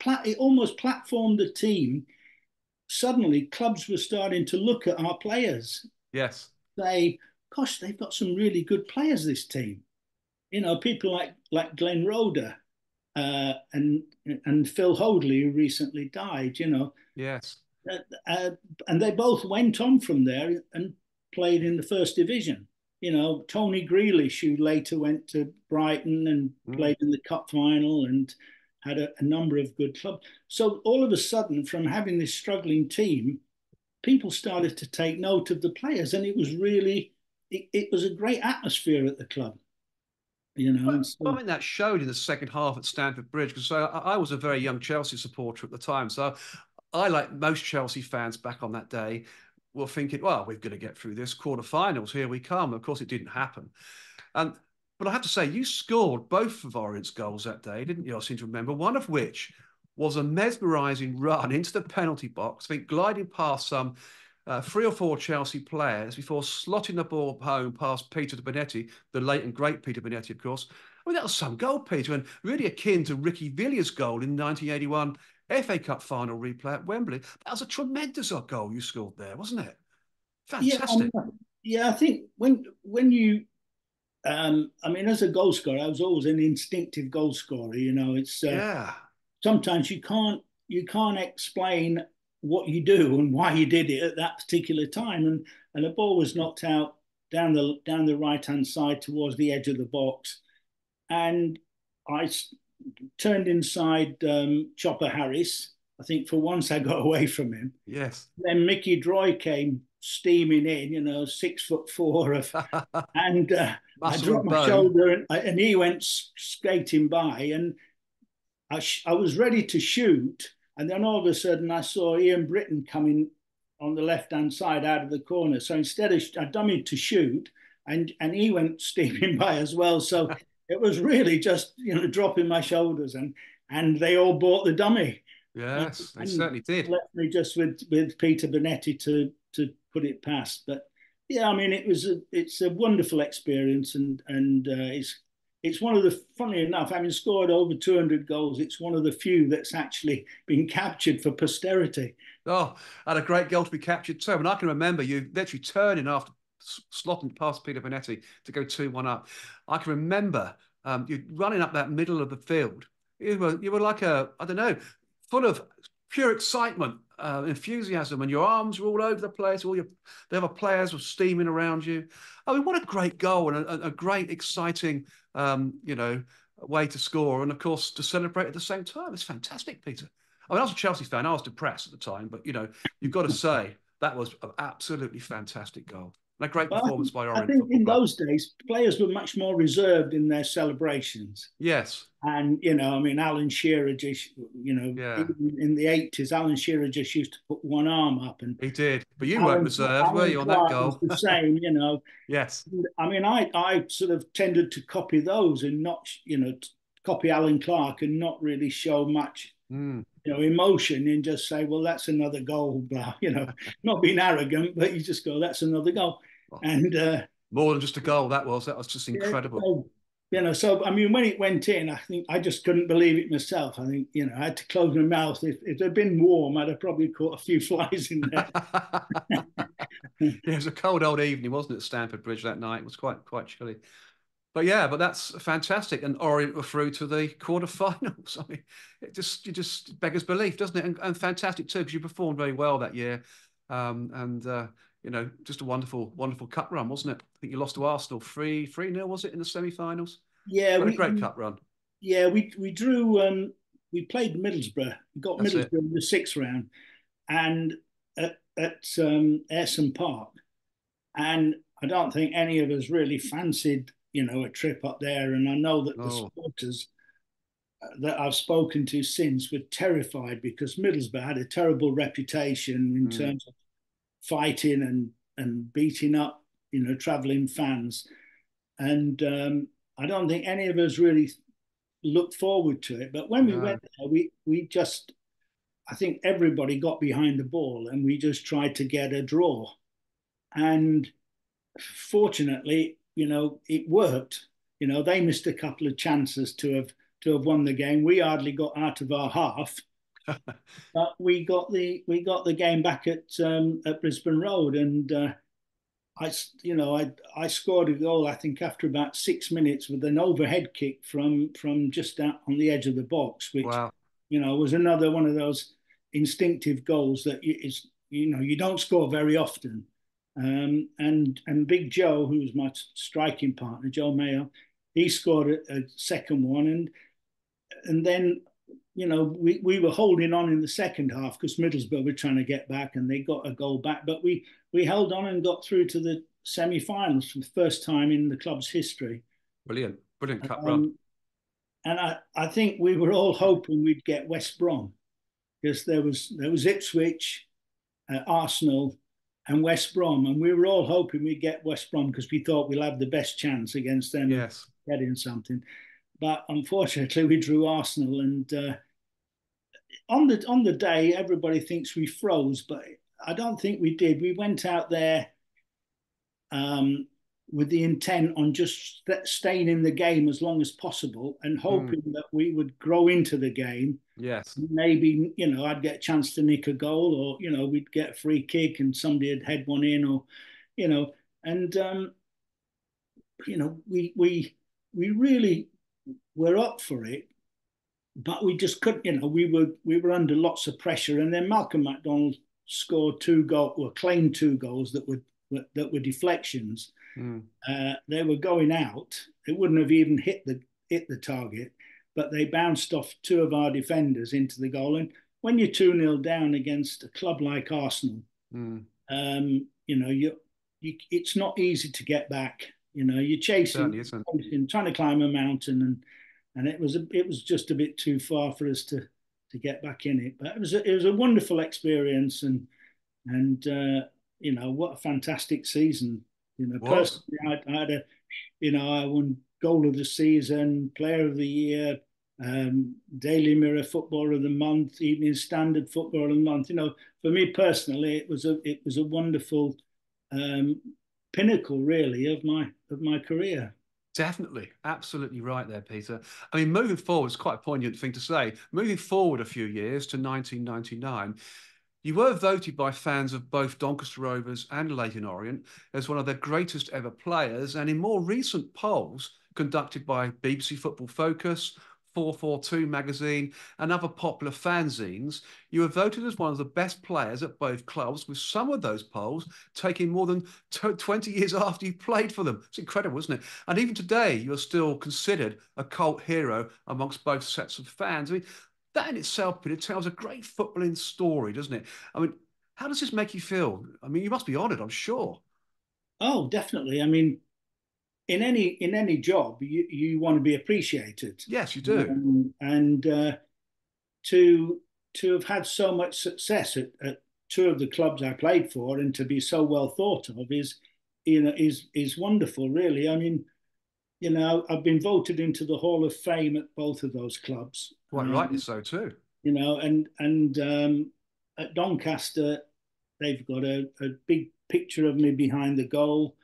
plat, it almost platformed the team. Suddenly, clubs were starting to look at our players. Yes. Say, gosh, they've got some really good players. This team you know, people like like Glenn Roeder uh, and and Phil Hoadley, who recently died. You know. Yes. Uh, uh, and they both went on from there and played in the first division. You know, Tony Grealish, who later went to Brighton and mm. played in the cup final and had a, a number of good clubs. So all of a sudden, from having this struggling team, people started to take note of the players, and it was really it, it was a great atmosphere at the club. You know, well, I think that showed in the second half at Stamford Bridge because so uh, I, I, was a very young Chelsea supporter at the time. So I, like most Chelsea fans back on that day, were thinking, well, we're going to get through this quarterfinals. Here we come. Of course, it didn't happen. And but I have to say, you scored both of Orient's goals that day, didn't you? I seem to remember one of which was a mesmerising run [laughs] into the penalty box. I think gliding past some uh, three or four Chelsea players before slotting the ball home past Peter Bonetti, the late and great Peter Bonetti, of course. I mean, that was some goal, Peter, and really akin to Ricky Villa's goal in the 1981 FA Cup final replay at Wembley. That was a tremendous goal you scored there, wasn't it? Fantastic. Yeah, yeah I think when when you, um, I mean, as a goal scorer, I was always an instinctive goal scorer. You know, it's uh, yeah. Sometimes you can't you can't explain what you do and why you did it at that particular time. And and the ball was knocked out down the down the right hand side towards the edge of the box, and I turned inside um, Chopper Harris. I think for once I got away from him. Yes. Then Mickey Droy came steaming in, you know, six foot four of, [laughs] and uh, I dropped my shoulder and, and, he went skating by, and I, I was ready to shoot, and then all of a sudden, I saw Ian Britton coming on the left hand side out of the corner. So instead of I dummied to shoot, and and he went [laughs] steaming by as well. So [laughs] it was really just you know dropping my shoulders, and and they all bought the dummy. Yes, and, they certainly did. Left me just with with Peter Bonetti to to put it past. But yeah, I mean, it was a it's a wonderful experience, and and uh, it's it's one of the funny enough having scored over 200 goals it's one of the few that's actually been captured for posterity oh had a great goal to be captured too and i can remember you literally turning after slotting past peter Bonetti to go 2-1 up i can remember um, you running up that middle of the field you were you were like a i don't know full of pure excitement uh, enthusiasm, and your arms were all over the place. All your the other players were steaming around you. I mean, what a great goal and a, a great, exciting, um, you know, way to score, and of course to celebrate at the same time. It's fantastic, Peter. I mean, I was a Chelsea fan. I was depressed at the time, but you know, you've got to say that was an absolutely fantastic goal. And a great well, performance by Orient. I think in those days, players were much more reserved in their celebrations. Yes. And, you know, I mean, Alan Shearer just, you know, yeah. in the 80s, Alan Shearer just used to put one arm up. and He did. But you Alan, weren't reserved, Alan were you, on that goal? the same, you know. [laughs] yes. I mean, I, I sort of tended to copy those and not, you know, copy Allan Clarke and not really show much. Mm you know, emotion and just say, well, that's another goal, [laughs] blah, you know, [laughs] not being arrogant, but you just go, that's another goal. And uh, more than just a goal, that was that was just incredible. you know, so I mean, when it went in, I think I just couldn't believe it myself. I think you know, I had to close my mouth. If, if it had been warm, I'd have probably caught a few [laughs] flies in there. it was a cold old evening, wasn't it? At Stamford Bridge that night it was quite quite chilly. But yeah, but that's fantastic. And Orient were through to the quarterfinals. [laughs] I mean, it just it just beggars belief, doesn't it? And, and fantastic too, because you performed very well that year. Um, and uh, you know, just a wonderful, wonderful cup run, wasn't it? I think you lost to Arsenal three, three nil, was it in the semi-finals? Yeah, what we, a great cup run. Yeah, we we drew. Um, we played Middlesbrough. We got That's Middlesbrough it. in the sixth round, and at at um, Ayresome Park, and I don't think any of us really fancied, you know, a trip up there. And I know that the oh. supporters uh, that I've spoken to since were terrified because Middlesbrough had a terrible reputation in mm. terms of fighting and and beating up, you know, travelling fans. And um, I don't think any of us really looked forward to it. But when we no. went there, we we just, I think everybody got behind the ball and we just tried to get a draw. And fortunately, you know, it worked. You know, they missed a couple of chances to have to have won the game. We hardly got out of our half, [laughs] but we got the we got the game back at um, at Brisbane Road, and uh, I, you know, I I scored a goal. I think after about six minutes with an overhead kick from from just out on the edge of the box, which wow. you know was another one of those instinctive goals that is you know you don't score very often. Um, and and Big Joe, who was my striking partner, Joe Mayo, he scored a, a second one, and and then you know, we, we were holding on in the second half because Middlesbrough were trying to get back and they got a goal back. But we, we held on and got through to the semi finals for the first time in the club's history. Brilliant. Brilliant cup um, run. And I, I think we were all hoping we'd get West Brom because there was there was Ipswich, uh, Arsenal, and West Brom, and we were all hoping we'd get West Brom because we thought we'll have the best chance against them yes. getting something. But unfortunately, we drew Arsenal, and uh, on the on the day, everybody thinks we froze, but I don't think we did. We went out there um, with the intent on just staying in the game as long as possible and hmm. hoping mm. that we would grow into the game. Yes. Maybe, you know, I'd get a chance to nick a goal or, you know, we'd get a free kick and somebody had head one in or, you know, and, um, you know, we, we, we really were up for it, but we just couldn't, you know, we were, we were under lots of pressure. And then Malcolm Macdonald scored two goals or claimed two goals that were that were deflections. Mm. Uh, they were going out. It wouldn't have even hit the hit the target, but they bounced off two of our defenders into the goal. And when you're two 0 down against a club like Arsenal, mm. um, you know you, you it's not easy to get back. You know you're chasing, chasing, trying to climb a mountain, and and it was a, it was just a bit too far for us to to get back in it. But it was a, it was a wonderful experience, and and uh, you know what a fantastic season. You know, was. personally, I, I, had a, you know, I won goal of the season, player of the year, um, Daily Mirror Footballer of the Month, Evening Standard Footballer of the Month. You know, for me personally, it was a it was a wonderful um, pinnacle, really, of my of my career. Definitely, absolutely right there, Peter. I mean, moving forward, it's quite a poignant thing to say. Moving forward a few years to 1999, you were voted by fans of both Doncaster Rovers and Leyton Orient as one of their greatest ever players, and in more recent polls conducted by BBC Football Focus, 442 magazine, and other popular fanzines, you were voted as one of the best players at both clubs, with some of those polls taking more than 20 years after you played for them. It's incredible, isn't it? And even today, you're still considered a cult hero amongst both sets of fans. I mean, that in itself, Peter, tells a great footballing story, doesn't it? I mean, how does this make you feel? I mean, you must be honoured, I'm sure. Oh, definitely. I mean, in any in any job, you, you want to be appreciated. Yes, you do. Um, and uh, to to have had so much success at, at, two of the clubs I played for, and to be so well thought of is you know is is wonderful. Really, I mean, you know, I've been voted into the Hall of Fame at both of those clubs. Quite um, rightly so too. You know, and and um, at Doncaster, they've got a, a big picture of me behind the goal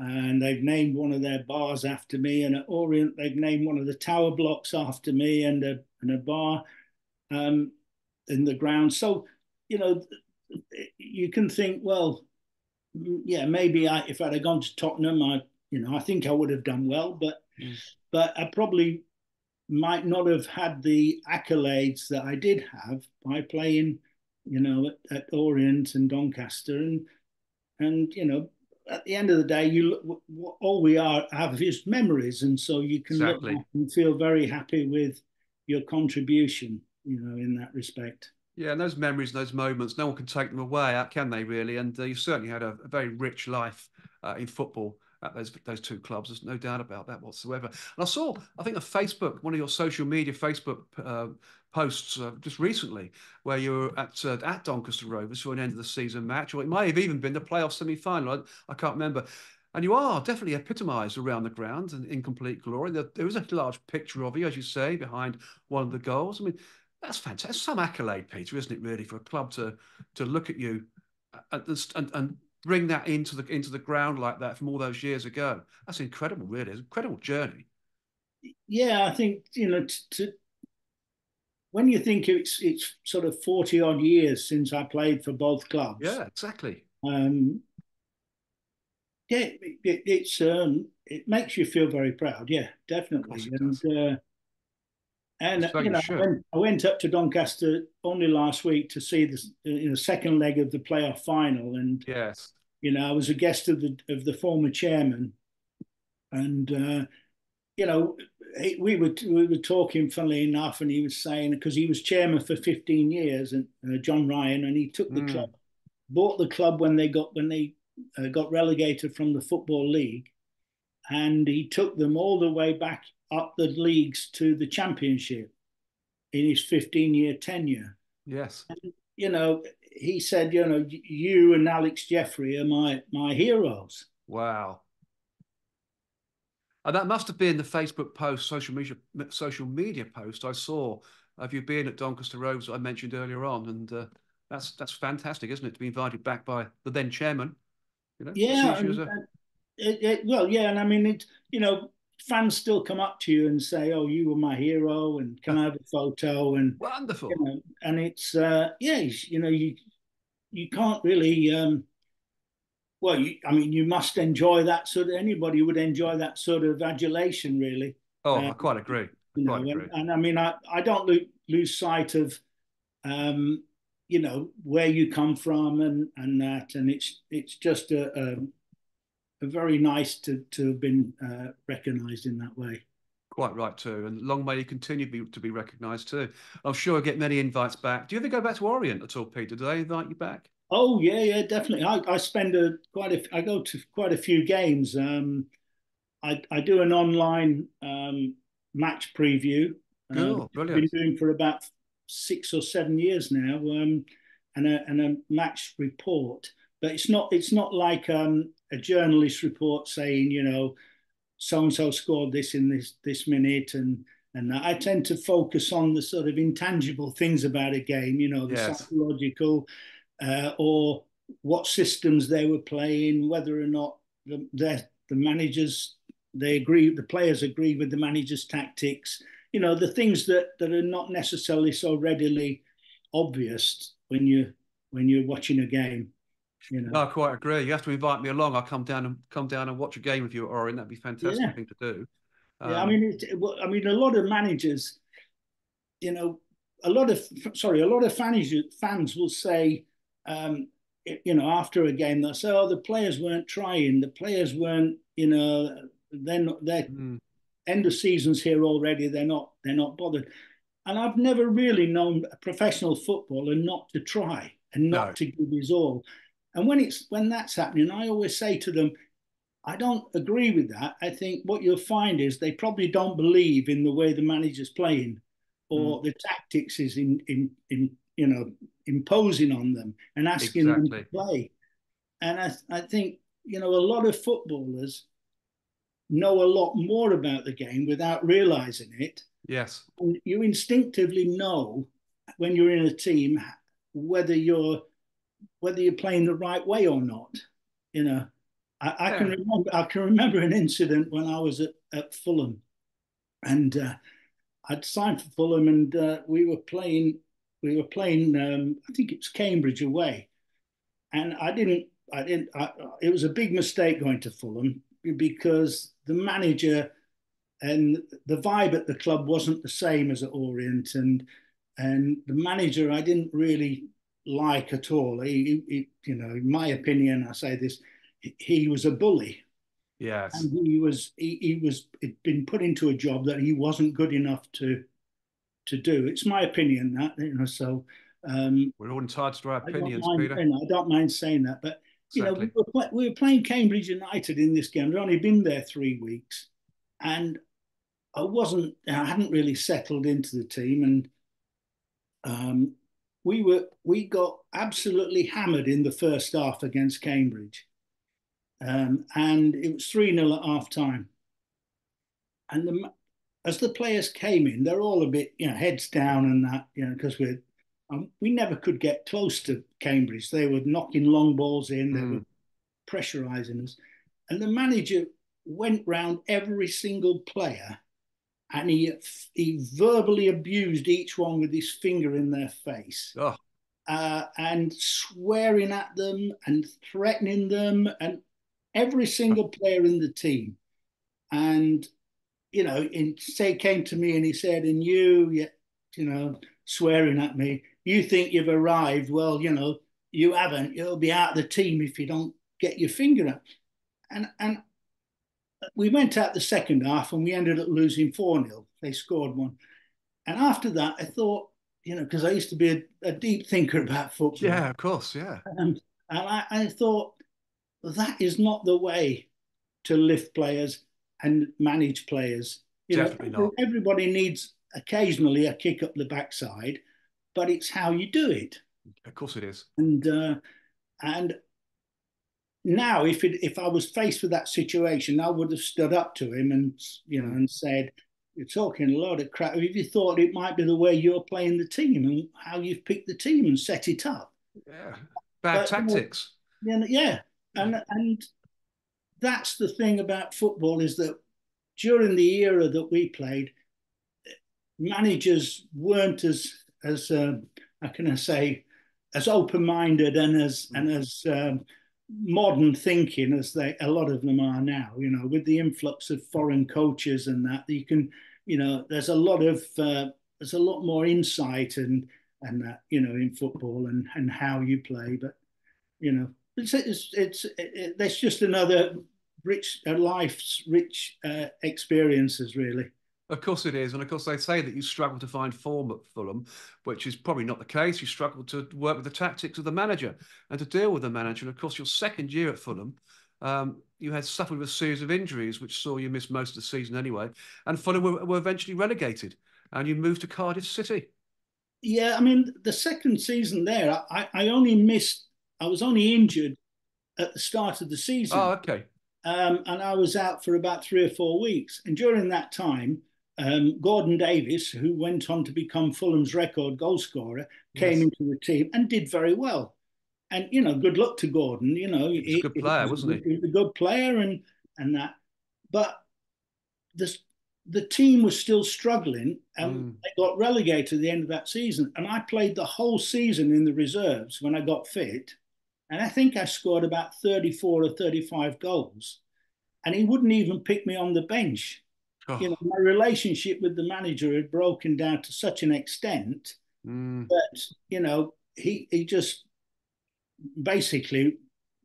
and they've named one of their bars after me. And at Orient, they've named one of the tower blocks after me and a, and a bar um, in the ground. So, you know, you can think, well, yeah, maybe I, if I'd have gone to Tottenham, I, you know, I think I would have done well, but, mm. but I probably might not have had the accolades that I did have by playing, you know, at, at Orient and Doncaster. And and you know, at the end of the day, you all we are have is memories, and so you can exactly. look and feel very happy with your contribution. You know, in that respect. Yeah, and those memories, those moments, no one can take them away, can they? Really, and uh, you certainly had a, a very rich life uh, in football at those those two clubs. There's no doubt about that whatsoever. And I saw, I think, a Facebook, one of your social media Facebook uh, posts uh, just recently, where you were at uh, at Doncaster Rovers for an end of the season match, or it may have even been the playoff semi final. I, I, can't remember. And you are definitely epitomised around the ground and in complete glory. There, there is a large picture of you, as you say, behind one of the goals. I mean, that's fantastic. Some accolade, Peter, isn't it? Really, for a club to to look at you and, and, and bring that into the into the ground like that from all those years ago. That's incredible, really. It's an incredible journey. Yeah, I think you know to, when you think it's it's sort of forty odd years since I played for both clubs. Yeah, exactly. Um, yeah, it, it, it's um, it makes you feel very proud. Yeah, definitely. And uh, and you know, I went, I went, up to Doncaster only last week to see the you know, second leg of the playoff final, and yes, you know, I was a guest of the of the former chairman, and uh, you know, he, we were we were talking, funnily enough, and he was saying because he was chairman for 15 years, and uh, John Ryan, and he took the mm. club, bought the club when they got when they uh, got relegated from the football league, and he took them all the way back up the leagues to the championship in his 15 year tenure. Yes. And, you know, he said, you know, you and Alick Jeffrey are my my heroes. Wow. And that must have been the Facebook post, social media, social media post I saw of you being at Doncaster Rovers I mentioned earlier on, and uh, that's that's fantastic, isn't it, to be invited back by the then chairman? You know, yeah, and, a... it, it, well, yeah, and I mean, it, you know, fans still come up to you and say, "Oh, you were my hero," and can I have a photo? And wonderful. You know, and it's uh, yeah, you know, you you can't really. Um, well, you, I mean, you must enjoy that sort of. Anybody would enjoy that sort of adulation, really. Oh, I quite agree. You know, agree. And, and, I mean, I, I don't lo- lose sight of, um, you know, where you come from and and that, and it's it's just a, a very nice to to have been uh, recognised in that way. Quite right too, and long may you continue to be, to be recognised too. I'm sure I get many invites back. Do you ever go back to Orient at all, Peter? Do they invite you back? Oh yeah, yeah, definitely. I, I spend a quite a I go to quite a few games. Um, I I do an online um, match preview. Cool, uh, brilliant. Been doing for about six or seven years now, um, and a and a match report. But it's not it's not like um, a journalist report saying, you know, so and so scored this in this this minute, and and I tend to focus on the sort of intangible things about a game, you know, the yes. psychological, uh, or what systems they were playing, whether or not the the, the managers they agree, the players agree with the manager's tactics, you know, the things that that are not necessarily so readily obvious when you when you're watching a game. You know? I quite agree. You have to invite me along. I'll come down and come down and watch a game with you at Orient. That'd be fantastic yeah. thing to do. Um, yeah, I um, mean, it, I mean, a lot of managers, you know, a lot of sorry, a lot of fans fans will say, um, you know, after a game, they'll say, "Oh, the players weren't trying. The players weren't, you know, they're not, they're mm. end of seasons here already. They're not, they're not bothered." And I've never really known a professional footballer not to try and not no. to give his all. And when it's when that's happening, I always say to them, I don't agree with that. I think what you'll find is they probably don't believe in the way the manager's playing or mm. the tactics is in, in, in, you know, imposing on them and asking exactly. them to play. And I, I think, you know, a lot of footballers know a lot more about the game without realizing it. Yes. And you instinctively know when you're in a team whether you're whether you're playing the right way or not. You know, I, I can remember I can remember an incident when I was at, at Fulham, and uh, I'd signed for Fulham, and uh, we were playing we were playing um, I think it was Cambridge away, and I didn't I didn't I, it was a big mistake going to Fulham because the manager and the vibe at the club wasn't the same as at Orient, and and the manager I didn't really like at all. He, he, you know, in my opinion, I say this, he was a bully. Yes. And he was he, he was he'd been put into a job that he wasn't good enough to to do. It's my opinion that you know. So um, we're all entitled to our opinions, I Peter. I don't mind saying that, but you exactly. know, we were, we were playing Cambridge United in this game. We'd only been there three weeks, and I wasn't. I hadn't really settled into the team, and um, we were we got absolutely hammered in the first half against Cambridge, um, and it was three 0 at half time. And the, as the players came in, they're all a bit you know heads down and that you know because we're um, we never could get close to Cambridge. They were knocking long balls in, they mm. were pressurising us, and the manager went round every single player and he he verbally abused each one with his finger in their face. Oh. Uh, and swearing at them and threatening them and every single player in the team. And, you know, in, say came to me and he said, and you, you know, swearing at me, you think you've arrived. Well, you know, you haven't. You'll be out of the team if you don't get your finger up. And, and we went out the second half and we ended up losing 4 0. They scored one. And after that, I thought, you know, because I used to be a, a, deep thinker about football. Yeah, of course, yeah. Um, and I, I thought, that is not the way to lift players and manage players. You Definitely know, not. Everybody needs occasionally a kick up the backside, but it's how you do it. Of course, it is. And uh, and now if it, if I was faced with that situation, I would have stood up to him and you know and said, "You're talking a lot of crap. If you thought it might be the way you're playing the team and how you've picked the team and set it up, yeah, bad but, tactics. You know, yeah, and and that's the thing about football is that during the era that we played, managers weren't as as uh, how can I say as open minded and as and as um, modern thinking as they a lot of them are now you know with the influx of foreign coaches and that you can you know there's a lot of uh, there's a lot more insight and and that you know in football and and how you play but you know it's it's it's it, it's just another rich uh, life's rich uh, experiences really of course it is. And of course, they say that you struggle to find form at Fulham, which is probably not the case. You struggle to work with the tactics of the manager and to deal with the manager. And of course, your second year at Fulham, um, you had suffered with a series of injuries, which saw you miss most of the season anyway. And Fulham were, were eventually relegated and you moved to Cardiff City. Yeah, I mean, the second season there, I, I only missed, I was only injured at the start of the season. Oh, okay. Um, and I was out for about three or four weeks. And during that time, um, Gordon Davies, who went on to become Fulham's record goalscorer, came yes. into the team and did very well. And you know, good luck to Gordon. You know, he's a good player, he, wasn't he? He was a good player, and and that. But the the team was still struggling, and mm. they got relegated at the end of that season. And I played the whole season in the reserves when I got fit, and I think I scored about thirty four or thirty five goals. And he wouldn't even pick me on the bench Oh. You know, my relationship with the manager had broken down to such an extent mm. that you know he he just basically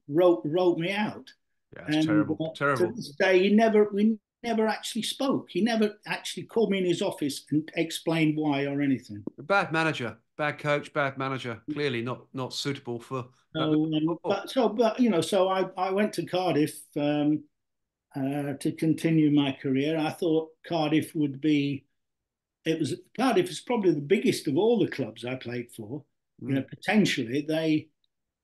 wrote wrote me out. Yeah, it's and, terrible. Uh, terrible. To this day, he never we never actually spoke. He never actually called me in his office and explained why or anything. A bad manager, bad coach, bad manager. Clearly not not suitable for. So, um, but so, but you know, so I I went to Cardiff. Um, uh, to continue my career. I thought Cardiff would be. It was Cardiff is probably the biggest of all the clubs I played for. Mm. You know, mm. potentially they,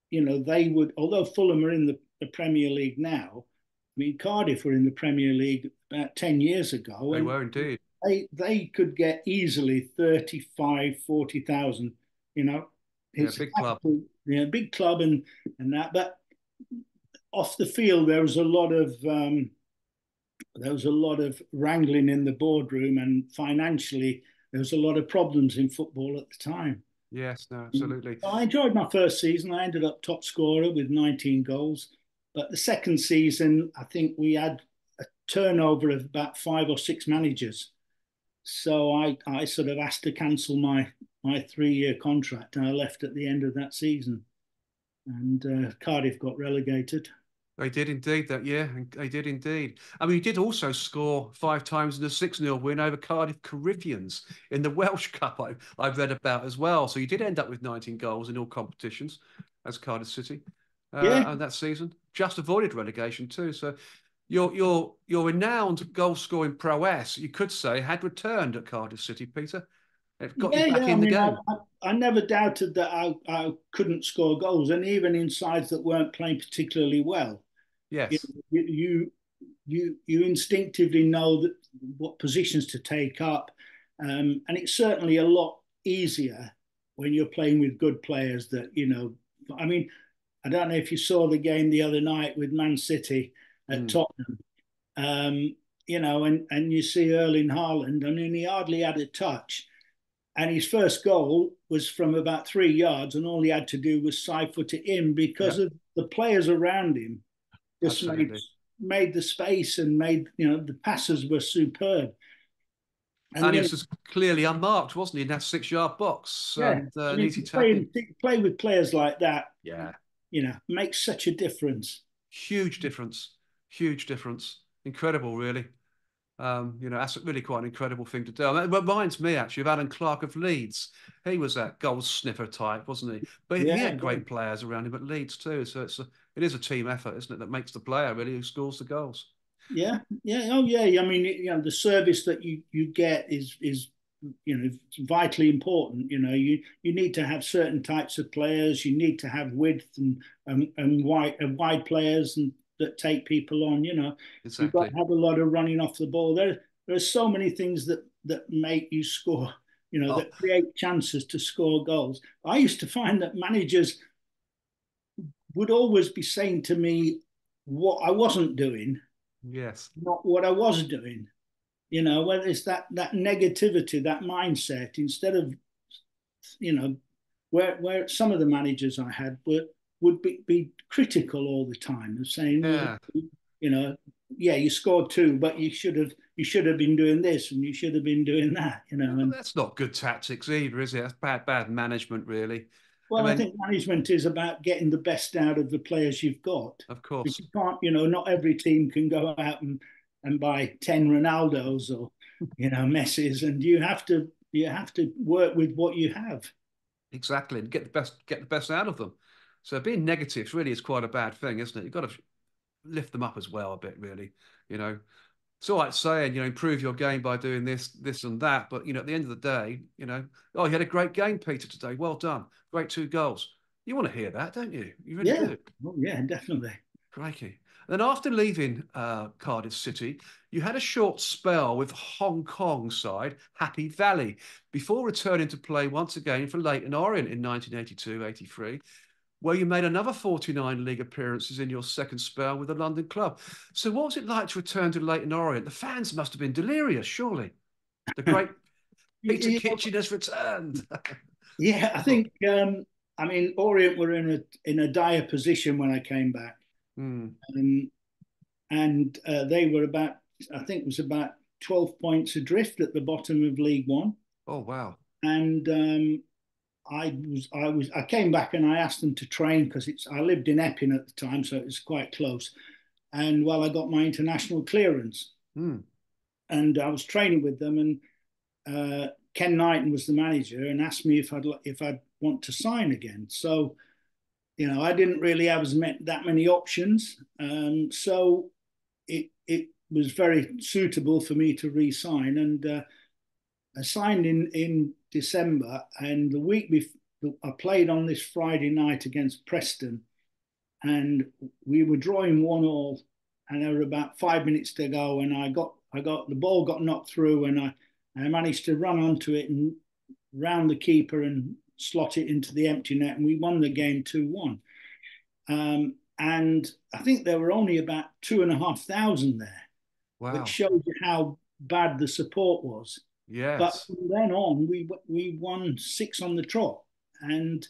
you know, they would. Although Fulham are in the, the, Premier League now, I mean Cardiff were in the Premier League about ten years ago. They were indeed. They they could get easily 35, 40,000, You know, it's yeah, big club. Yeah, big club and and that, but off the field there was a lot of um, there was a lot of wrangling in the boardroom, and financially, there was a lot of problems in football at the time. Yes, no, absolutely. I enjoyed my first season. I ended up top scorer with 19 goals. But the second season, I think we had a turnover of about five or six managers. so I, I sort of asked to cancel my my three year contract, and I left at the end of that season. And uh, Cardiff got relegated. They did indeed that year. They did indeed. I mean, you did also score five times in a 6 0 win over Cardiff Corinthians in the [laughs] Welsh Cup, I, I've read about as well. So you did end up with 19 goals in all competitions as Cardiff City uh, yeah. that season. Just avoided relegation too. So your your your renowned goal scoring prowess, you could say, had returned at Cardiff City, Peter. It got yeah, you back yeah. in I the game. I, I, never doubted that I, I couldn't score goals, and even in sides that weren't playing particularly well. Yes, you you you, you instinctively know that what positions to take up, um, and it's certainly a lot easier when you're playing with good players. That you know, I mean, I don't know if you saw the game the other night with Man City at mm. Tottenham. Um, you know, and, and you see Erling Haaland, I mean, he hardly had a touch. And his first goal was from about three yards, and all he had to do was side foot it in because yeah. of the players around him just made, made the space and made, you know, the passes were superb. And, and he was clearly unmarked, wasn't he, in that six yard box? Yeah. And, uh, I mean, play, play with players like that. Yeah. You know, makes such a difference. Huge difference huge difference. Incredible, really. Um, you know, that's really quite an incredible thing to do. It reminds me actually of Allan Clarke of Leeds. He was that goal sniffer type, wasn't he? But yeah. he had great players around him at Leeds too. So it's a, it is a team effort, isn't it, that makes the player really who scores the goals. Yeah, yeah, oh yeah. I mean, you know, the service that you you get is is you know vitally important. You know, you you need to have certain types of players. You need to have width and and, and wide and wide players and that take people on. You know, exactly. you've got to have a lot of running off the ball. There, there are so many things that that make you score. You know, oh. that create chances to score goals. I used to find that managers would always be saying to me what I wasn't doing. Yes. Not what I was doing. You know, whether it's that that negativity, that mindset, instead of, you know, where where some of the managers I had were would be, be critical all the time of saying, yeah. you know, yeah, you scored two, but you should have you should have been doing this and you should have been doing that, you know. And that's not good tactics either, is it? That's bad bad management, really. Well, I, mean, I, think management is about getting the best out of the players you've got. Of course, you can't, you know, not every team can go out and, and buy ten Ronaldos or you know Messi's, and you have to you have to work with what you have. Exactly, and get the best get the best out of them. So being negative really is quite a bad thing, isn't it? You've got to lift them up as well a bit, really. You know, it's all right saying, you know, improve your game by doing this, this, and that. But, you know, at the end of the day, you know, oh, you had a great game, Peter, today. Well done. Great two goals. You want to hear that, don't you? You really yeah. do. Well, yeah, definitely. Crikey. Then after leaving uh, Cardiff City, you had a short spell with Hong Kong side Happy Valley before returning to play once again for Leyton Orient in 1982-83 where you made another 49 league appearances in your second spell with the London club. So, what was it like to return to Leyton Orient? The fans must have been delirious, surely. The great [laughs] Peter yeah. Kitchen has returned. [laughs] yeah, I think. Um, I mean, Orient were in a in a dire position when I came back, mm. um, and uh, they were about. I think it was about twelve points adrift at the bottom of League One. Oh wow! And um, I was I was I came back and I asked them to train because it's I lived in Epping at the time, so it was quite close. And while well, I got my international clearance, mm. and I was training with them, and uh, Ken Knighton was the manager and asked me if I'd if I'd want to sign again. So, you know, I didn't really have as met that many options, um, so it it was very suitable for me to re-sign, and uh, I signed in in December, and the week before, I played on this Friday night against Preston, and we were drawing one all, and there were about five minutes to go, and I got I got the ball got knocked through, and I I managed to run onto it and round the keeper and slot it into the empty net, and we won the game two one. Um, and I think there were only about two and a half thousand there, wow. which shows you how bad the support was. Yes. But from then on, we we won six on the trot and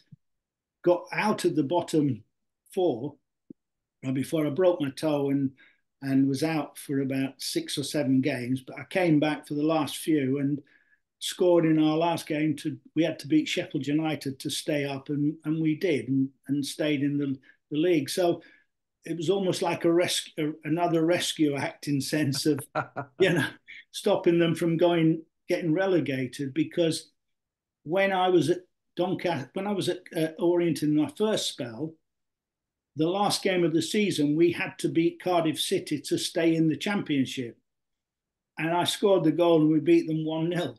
got out of the bottom four before I broke my toe and and was out for about six or seven games. But I came back for the last few and scored in our last game. To we had to beat Sheffield United to stay up, and and we did, and, and stayed in the, the league. So it was almost like a rescue, another rescue act in sense of [laughs] you know stopping them from going getting relegated because when I was at Doncaster, when I was at uh, Orient in my first spell, the last game of the season, we had to beat Cardiff City to stay in the championship. And I scored the goal and we beat them 1 0.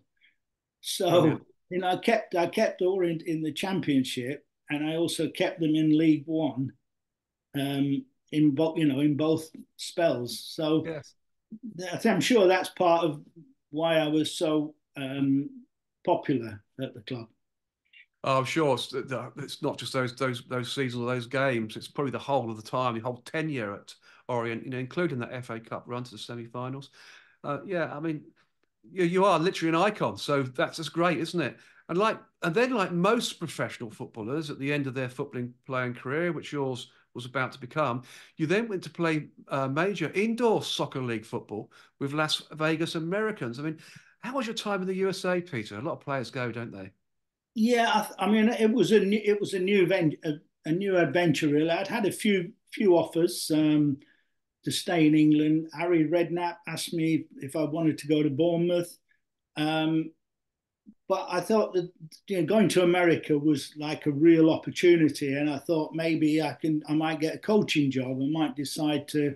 So, yeah. you know, I kept I kept Orient in the championship and I also kept them in League One um, in both, you know, in both spells. So yes. I'm sure that's part of why I was so um, popular at the club. Oh, I'm sure it's, it's, not just those those those seasons or those games. It's probably the whole of the time, the whole tenure at Orient, you know, including that FA Cup run to the semi-finals. Uh, yeah, I mean, you, you are literally an icon, so that's just great, isn't it? And like, and then like most professional footballers at the end of their footballing playing career, which yours was about to become, you then went to play uh, major indoor soccer league football with Las Vegas Americans. I mean, how was your time in the USA, Peter? A lot of players go, don't they? Yeah, I, I mean, it was a new, it was a new event, a, a, new adventure. Really, I'd had a few few offers um, to stay in England. Harry Redknapp asked me if I wanted to go to Bournemouth, um, but I thought that you know, going to America was like a real opportunity, and I thought maybe I can, I might get a coaching job. I might decide to,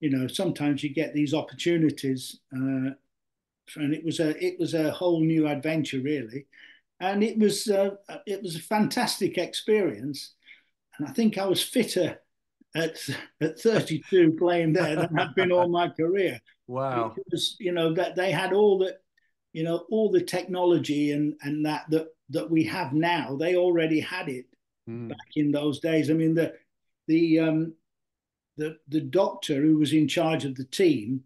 you know, sometimes you get these opportunities, uh, and it was a it was a whole new adventure, really and it was uh, it was a fantastic experience. And I think I was fitter at at 32 playing there than I've been all my career. [laughs] Wow! Because you know that they had all the, you know, all the technology and and that that that we have now. They already had it mm. back in those days. I mean the the um, the the doctor who was in charge of the team,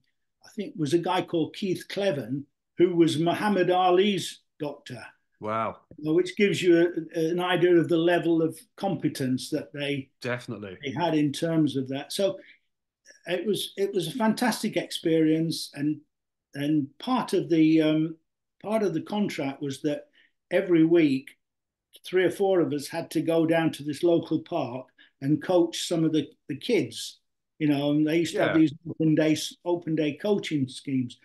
I think, was a guy called Keith Cleven, who was Muhammad Ali's doctor. Wow. Which gives you a, an idea of the level of competence that they definitely they had in terms of that. So it was it was a fantastic experience, and and part of the um, part of the contract was that every week, three or four of us had to go down to this local park and coach some of the, the kids. You know, and they used to yeah. have these open day open day coaching schemes,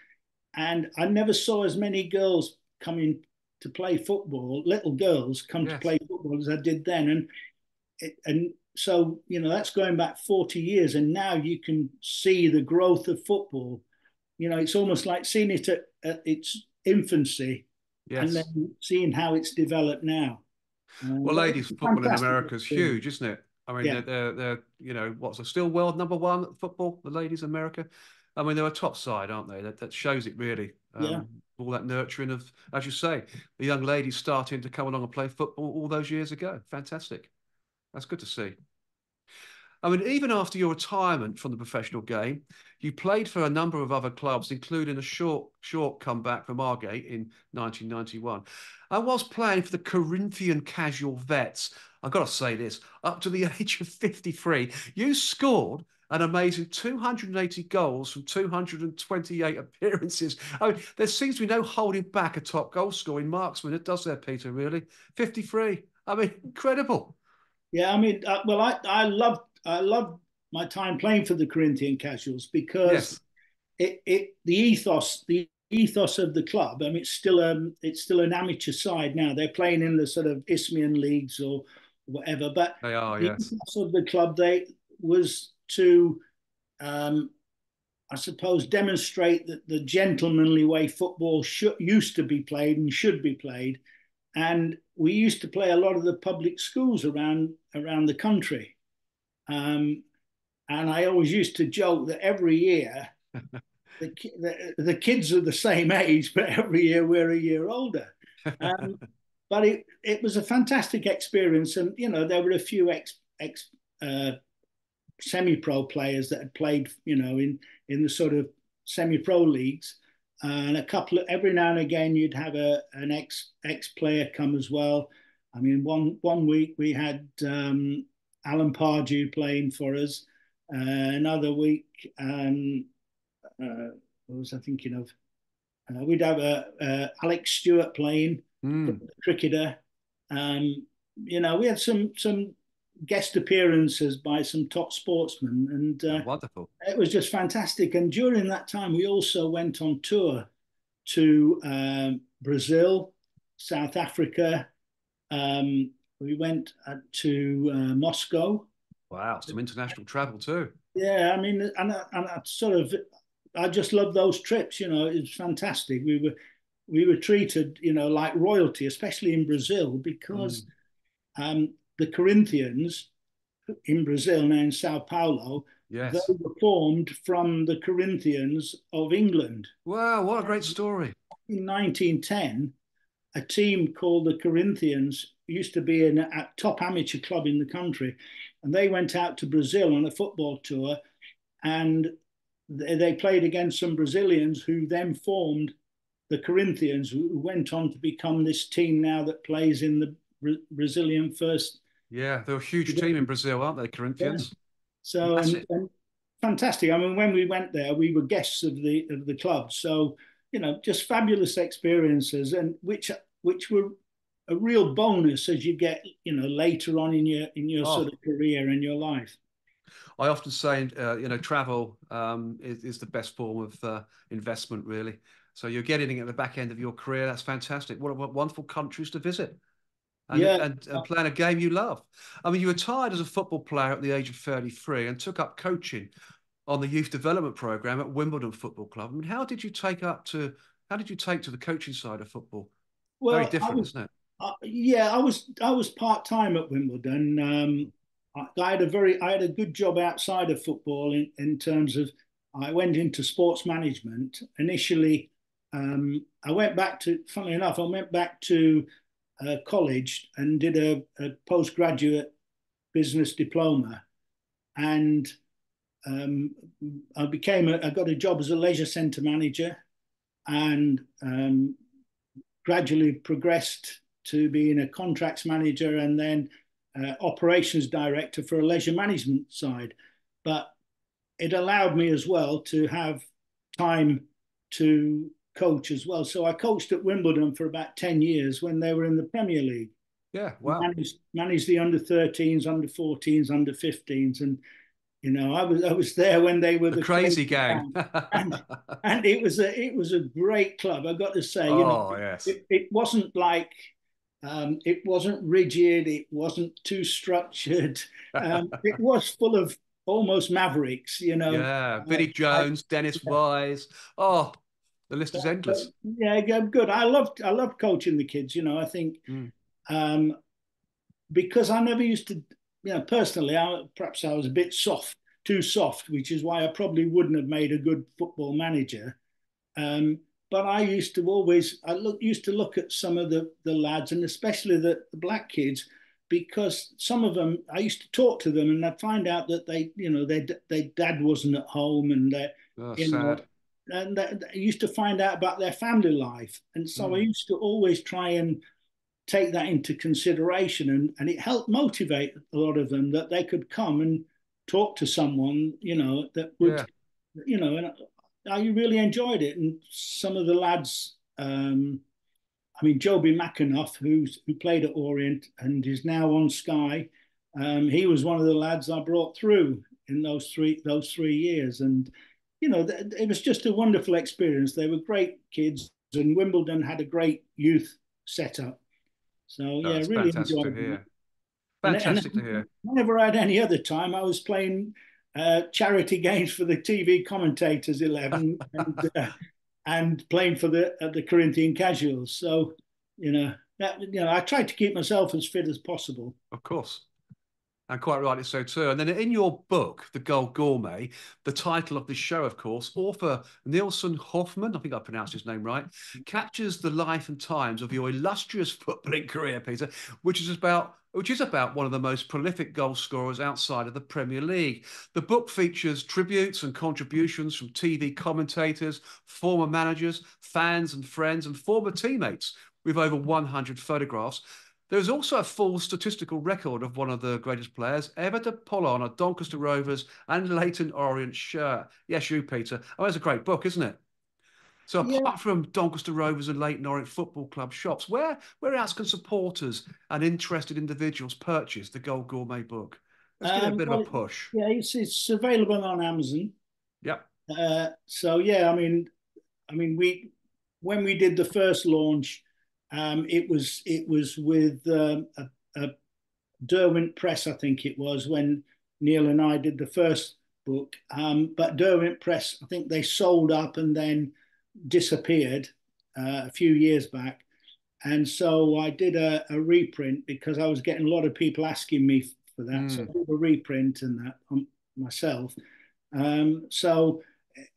and I never saw as many girls coming to play football, little girls come yes. to play football as I did then, and it, and so you know that's going back 40 years, and now you can see the growth of football. You know, it's almost like seeing it at, at its infancy, yes. and then seeing how it's developed now. Uh, well, ladies football in America is huge, isn't it? I mean, yeah. they're, they're, you know, what's a still world number one football, the ladies America. I mean, they're a top side, aren't they? That, that shows it really. Um, yeah all that nurturing of, as you say, the young ladies starting to come along and play football all those years ago. Fantastic. That's good to see. I mean, even after your retirement from the professional game, you played for a number of other clubs, including a short, short comeback from Margate in 1991. I was playing for the Corinthian Casual Vets, I've got to say this, up to the [laughs] age of 53, you scored an amazing 280 goals from 228 [laughs] appearances. I mean, there seems to be no holding back a top goal scoring marksman. It does there, Peter, really. 53. I mean, incredible. Yeah, I mean, uh, well, I, I love I love my time playing for the Corinthian Casuals because yes. it, it the ethos the ethos of the club. I mean, it's still um it's still an amateur side now. They're playing in the sort of Isthmian leagues or whatever, but they are the yes. ethos of the club they was to, um, I suppose, demonstrate that the gentlemanly way football should, used to be played and should be played. And we used to play a lot of the public schools around around the country. Um, and I always used to joke that every year [laughs] the, the, the, kids are the same age, but every year we're a year older. Um, [laughs] but it, it was a fantastic experience. And, you know, there were a few ex, ex uh, semi-pro players that had played, you know, in in the sort of semi-pro leagues, and a couple of every now and again you'd have a an ex ex player come as well. I mean, one one week we had um, Alan Pardew playing for us. Uh, another week, um, uh, what was I thinking of? Uh, we'd have uh, Alec Stewart playing, mm. cricketer. Um, you know, we had some some guest appearances by some top sportsmen, and uh, wonderful. It was just fantastic. And during that time, we also went on tour to um, Brazil, South Africa. Um, we went uh, to uh, Moscow. Wow, some international travel too. Yeah, I mean, and, and I sort of, I just love those trips. You know, it's fantastic. We were we were treated, you know, like royalty, especially in Brazil, because mm. um, the Corinthians in Brazil, now in Sao Paulo, yes. they were formed from the Corinthians of England. Wow, what a great story. In 1910, a team called the Corinthians used to be in a top amateur club in the country, and they went out to Brazil on a football tour, and they played against some Brazilians who then formed the Corinthians, who went on to become this team now that plays in the Brazilian first yeah, they're a huge team in Brazil, aren't they, Corinthians? Yeah. So and, and, fantastic. I mean, when we went there, we were guests of the of the club. So you know, just fabulous experiences, and which which were a real bonus as you get you know later on in your in your oh. sort of career and your life. I often say, uh, you know, travel um, is, is, the best form of uh, investment, really. So you're getting at the back end of your career. That's fantastic. What, what wonderful countries to visit and, yeah. and, and playing a game you love. I mean, you retired as a football player at the age of 33 and took up coaching on the youth development program at Wimbledon Football Club. I mean, how did you take up to how did you take to the coaching side of football? Well, Very different, was, isn't it? Uh, yeah, I was I was part time at Wimbledon. Um, I, I, had a very I had a good job outside of football in, in terms of I went into sports management initially. Um, I went back to, funnily enough, I went back to uh, college and did a, a, postgraduate business diploma, and um, I became a, I got a job as a leisure centre manager, and um, gradually progressed to being a contracts manager and then uh, operations director for a leisure management side. But it allowed me as well to have time to coach as well. So I coached at Wimbledon for about 10 years when they were in the Premier League. Yeah, wow. Managed, managed the under 13s, under 14s, under 15s. And, you know, I was I was there when they were the, the crazy gang. and, [laughs] and, it was a it was a great club, I've got to say. You oh, know, yes. It, it wasn't like um, it wasn't rigid, it wasn't too structured. Um, [laughs] it was full of almost mavericks, you know. Yeah, Vinnie uh, Jones, I, Dennis yeah. Wise. Oh, the list is endless. Yeah, good. I loved I loved coaching the kids. You know, I think mm. um, because I never used to, you know, personally, I, perhaps I was a bit soft, too soft, which is why I probably wouldn't have made a good football manager. Um, but I used to always, I look, used to look at some of the the lads, and especially the, the black kids, because some of them, I used to talk to them, and I'd find out that they, you know, their their dad wasn't at home, and they, oh, you sad. know and I used to find out about their family life. And so mm. I used to always try and take that into consideration. And, and it helped motivate a lot of them that they could come and talk to someone, you know, that would, yeah. you know, and I really enjoyed it. And some of the lads, um, I mean, Jobi McAnuff, who's, who played at Orient and is now on Sky, um, he was one of the lads I brought through in those three those three years. And you know, it was just a wonderful experience. They were great kids, and Wimbledon had a great youth setup. So yeah, really enjoyed it. Fantastic and, and to hear. Whenever I had any other time, I was playing uh, charity games for the TV commentators eleven [laughs] and, uh, and playing for the the Corinthian Casuals. So you know, that, you know, I tried to keep myself as fit as possible. Of course. And quite rightly so too. And then in your book, The Goal Gourmet, the title of the show, of course, author Neilson Kaufman, I think I pronounced his name right, captures the life and times of your illustrious [laughs] footballing career, Peter, which is about which is about one of the most prolific goal scorers outside of the Premier League. The book features tributes and contributions from TV commentators, former managers, fans and friends, and former teammates with over 100 photographs There's also a full statistical record of one of the greatest players ever to pull on a Doncaster Rovers and Leyton Orient shirt. Yes, you, Peter. Oh, it's a great book, isn't it? So apart yeah. from Doncaster Rovers and Leyton Orient Football Club shops, where where else can supporters and interested individuals purchase the Goal Gourmet book? Let's um, a bit well, of a push. Yeah, it's, it's available on Amazon. Yep. Uh, so yeah, I mean, I mean, we when we did the first launch, um, it was it was with um, a, a Derwent Press, I think it was, when Neil and I did the first book. Um, but Derwent Press, I think they sold up and then disappeared uh, a few years back. And so I did a, a, reprint because I was getting a lot of people asking me for that. Mm. So I did a reprint and that on myself. Um, so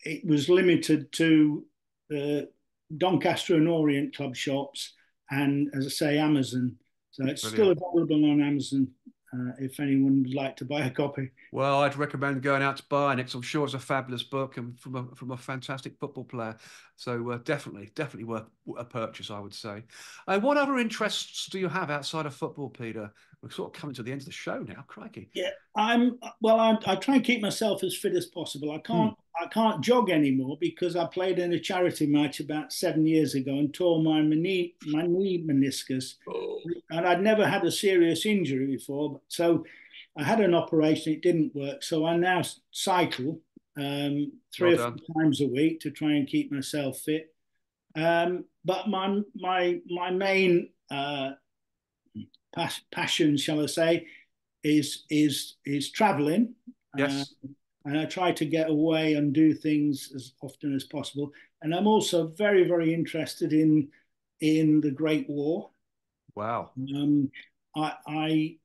it was limited to the Doncaster and Orient club shops and, as I say, Amazon. So it's Brilliant. still available on Amazon uh, if anyone would like to buy a copy. Well, I'd recommend going out to buy it. I'm sure it's a fabulous book and from a from a fantastic football player. So uh, definitely, definitely worth a purchase, I would say. Uh, what other interests do you have outside of football, Peter? We're sort of coming to the end of the show now. Crikey. Yeah, I'm. Well, I'm, I try and keep myself as fit as possible. I can't. Hmm. I can't jog anymore because I played in a charity match about seven years ago and tore my knee, my knee meniscus, oh. and I'd never had a serious injury before. So I had an operation; it didn't work. So I now cycle um, three well or four times a week to try and keep myself fit. Um, but my my my main uh, pas- passion, shall I say, is is is traveling. Yes. Uh, and I try to get away and do things as often as possible. And I'm also very, very interested in in the Great War. Wow. Um, I, I,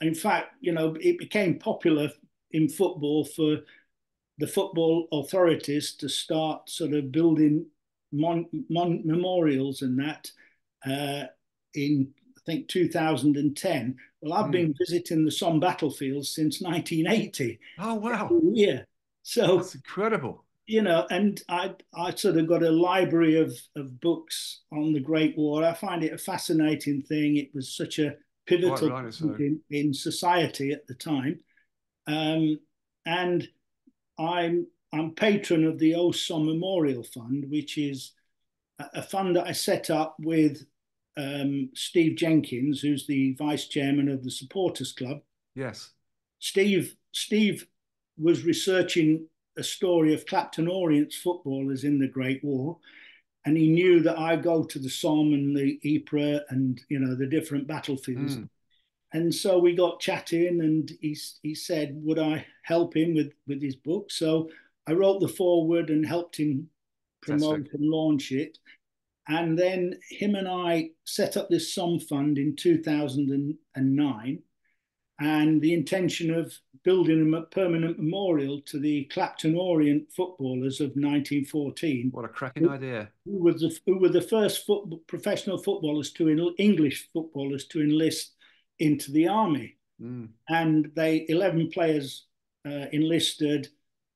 in fact, you know, it became popular in football for the football authorities to start sort of building mon, mon, memorials and that uh, in I think 2010 well, I've mm. been visiting the Somme battlefields since 1980. Oh wow! Yeah, so that's incredible. You know, and I I sort of got a library of of books on the Great War. I find it a fascinating thing. It was such a pivotal right, so. in, in society at the time, um, and I'm I'm patron of the O's Somme Memorial Fund, which is a fund that I set up with um, Steve Jenkins, who's the vice chairman of the Supporters Club. Yes. Steve Steve was researching a story of Clapton Orient's footballers in the Great War, and he knew that I go to the Somme and the Ypres and you know the different battlefields. Mm. And so we got chatting, and he he said, "Would I help him with with his book?" So I wrote the foreword and helped him promote and launch it. And then him and I set up this Somme fund in 2009, and the intention of building a permanent memorial to the Clapton Orient footballers of 1914. What a cracking who, idea! Who were the who were the first football, professional footballers to English footballers to enlist into the army, mm. and they 11 players uh, enlisted,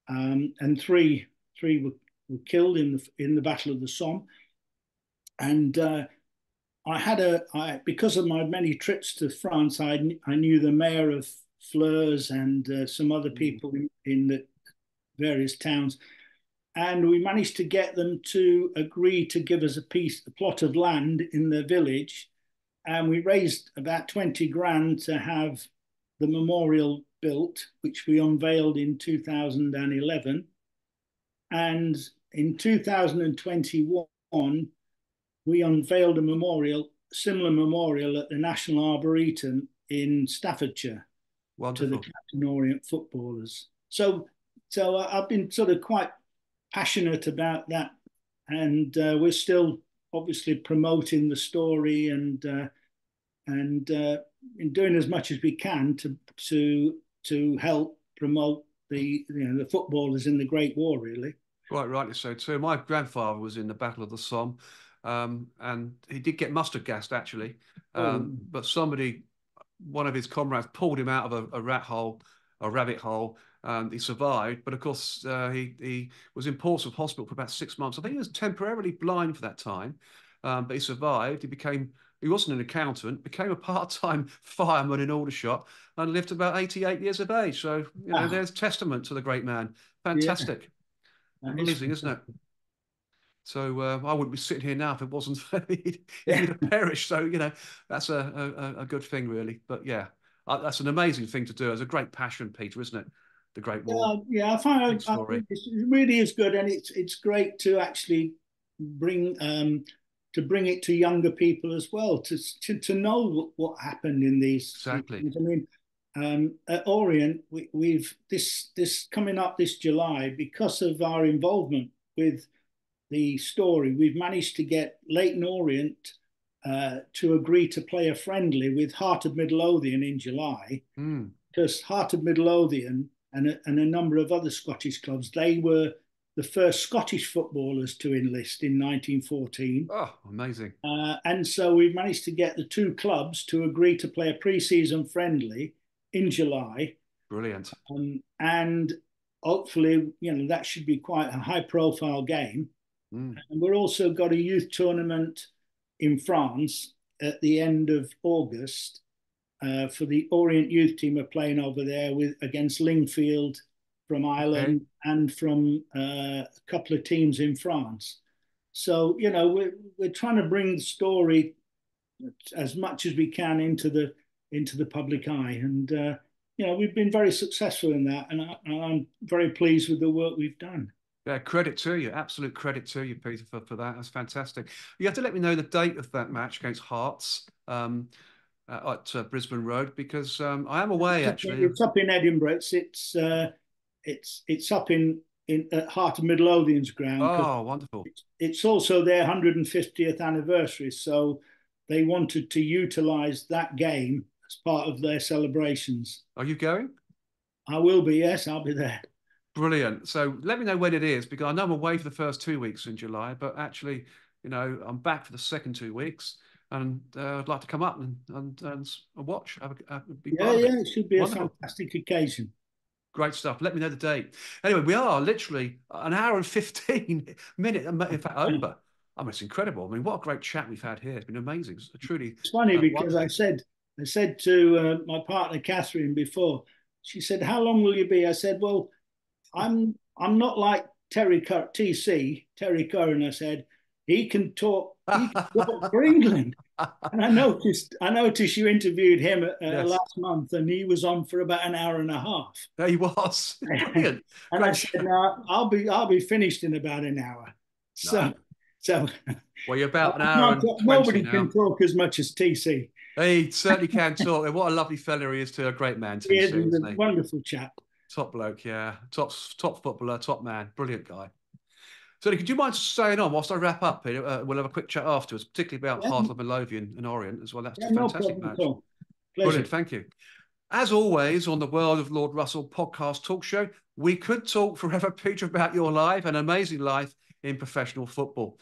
um, and three three were, were killed in the in the Battle of the Somme and uh, I had a I, because of my many trips to France, I I knew the mayor of Flers and uh, some other mm. people in, in the various towns, and we managed to get them to agree to give us a piece, a plot of land in the village, and we raised about twenty grand to have the memorial built, which we unveiled in 2011, and in 2021 we unveiled a memorial, similar memorial at the National Arboretum in Staffordshire Wonderful. to the Clapton Orient footballers. So, so I've been sort of quite passionate about that, and uh, we're still obviously promoting the story and uh, and uh, in doing as much as we can to to to help promote the you know the footballers in the Great War, really. Quite rightly so too. My grandfather was in the Battle of the Somme, um, and he did get mustard gassed actually, um, oh. but somebody, one of his comrades, pulled him out of a, a rat hole, a rabbit hole, and he survived. But of course, uh, he he was in Portsmouth Hospital for about six months. I think he was temporarily blind for that time, um, but he survived. He became he wasn't an accountant, became a [laughs] part-time fireman in Aldershot, and lived about 88 years of age. So you know, wow. there's testament to the great man. Fantastic, yeah. amazing, is. isn't it? So uh, I wouldn't be sitting here now if it wasn't he'd, he'd have perished. So you know that's a, a, a good thing, really. But yeah, uh, that's an amazing thing to do. It's a great passion, Peter, isn't it? The Great War. Yeah, yeah I find I, I it really is good, and it's it's great to actually bring um, to bring it to younger people as well to to, to know what happened in these. Exactly. Things. I mean, um, at Orient, we, have this this coming up this July because of our involvement with the story. We've managed to get Leyton Orient uh, to agree to play a friendly with Heart of Midlothian in July, mm. because Heart of Midlothian and a, and a number of other Scottish clubs they were the first Scottish footballers to enlist in 1914. Oh, amazing. Uh, and so we've managed to get the two clubs to agree to play a pre season friendly in July. Brilliant. Um, and hopefully, you know, that should be quite a high profile game. Mm. And we're also got a youth tournament in France at the end of August uh, for the Orient youth team are playing over there with against Linfield from Ireland okay. and from uh, a couple of teams in France. So you know we're we're trying to bring the story as much as we can into the into the public eye, and uh, you know we've been very successful in that, and, I, am very pleased with the work we've done. Yeah, credit to you. Absolute credit to you, Peter, for, for that. That's fantastic. You have to let me know the date of that match against Hearts. Um, uh, at uh, Brisbane Road because um, I am away actually. It's up in Edinburgh. It's it's uh, it's it's up in in at Heart of Midlothian's ground. Oh, wonderful! It's, it's, also their 150th anniversary, so they wanted to utilise that game as part of their celebrations. Are you going? I will be. Yes, I'll be there. Brilliant. So let me know when it is because I know I'm away for the first two weeks in July, but actually, you know, I'm back for the second two weeks and uh, I'd like to come up and and, and watch. Have a, have yeah, yeah, it. it. should be Wonderful. a fantastic occasion. Great stuff. Let me know the date. Anyway, we are literally an hour and 15 [laughs] minutes, in fact, over. I mean, it's incredible. I mean, what a great chat we've had here. It's been amazing. It's truly. It's funny uh, because wonderful. I said, I said to uh, my partner Catherine before. She said, "How long will you be?" I said, "Well, I'm I'm not like Terry Cur- TC Terry Curran." I said, "He can talk. He can [laughs] talk for England." and I noticed, I noticed you interviewed him uh, yes. last month, and he was on for about an hour and a half. There he was. [laughs] Brilliant. [laughs] and I said, "No, I'll be, I'll be finished in about an hour." So, no. so. Well, you're about an hour. nobody now. can talk as much as TC. He certainly can talk. what a lovely fella he is to a great man. TC, he is a wonderful chap. Top bloke, yeah. Top top footballer, top man, brilliant guy. So, could you mind staying on whilst I wrap up? Uh, we'll have a quick chat afterwards, particularly about yeah. Heart of Midlothian and Orient as well. That's yeah, fantastic no match. Brilliant, thank you. As always, on the World of Lord Russell podcast talk show, we could talk forever, [laughs] Peter, about your life, an amazing life in professional football.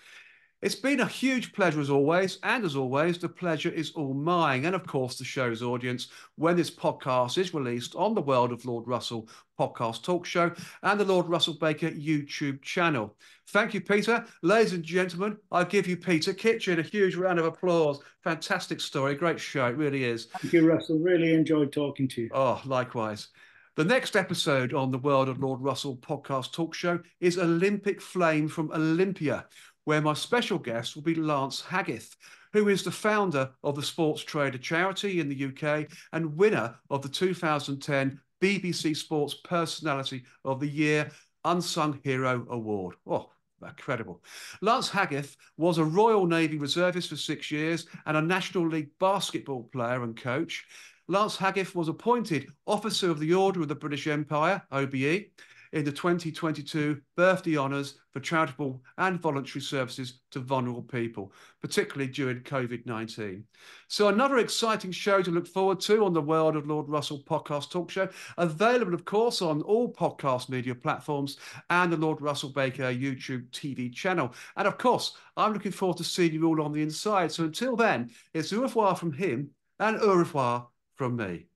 It's been a huge pleasure as always, and as always, the pleasure is all mine, and of course, the show's audience when this podcast is released on the World of Lord Russell podcast talk show and the Lord Russell Baker YouTube channel. Thank you, Peter. Ladies and gentlemen, I give you Peter Kitchen a huge round of applause. Fantastic story, great show, it really is. Thank you, Russell. Really enjoyed talking to you. Oh, likewise. The next episode on the World of Lord Russell podcast talk show is Olympic Flame from Olympia where my special guest will be Lance Haggith, who is the founder of the Sports Traider charity in the UK and winner of the 2010 BBC Sports Personality of the Year Unsung Hero Award. Oh, incredible. Lance Haggith was a Royal Navy reservist for six years and a National League basketball player and coach. Lance Haggith was appointed Officer of the Order of the British Empire, OBE, in the 2022 birthday honours for charitable and voluntary services to vulnerable people, particularly during COVID 19. So, another exciting show to look forward to on the World of Lord Russell podcast talk show, available, of course, on all podcast media platforms and the Lord Russell Baker YouTube TV channel. And of course, I'm looking forward to seeing you all on the inside. So, until then, it's au revoir from him and au revoir from me.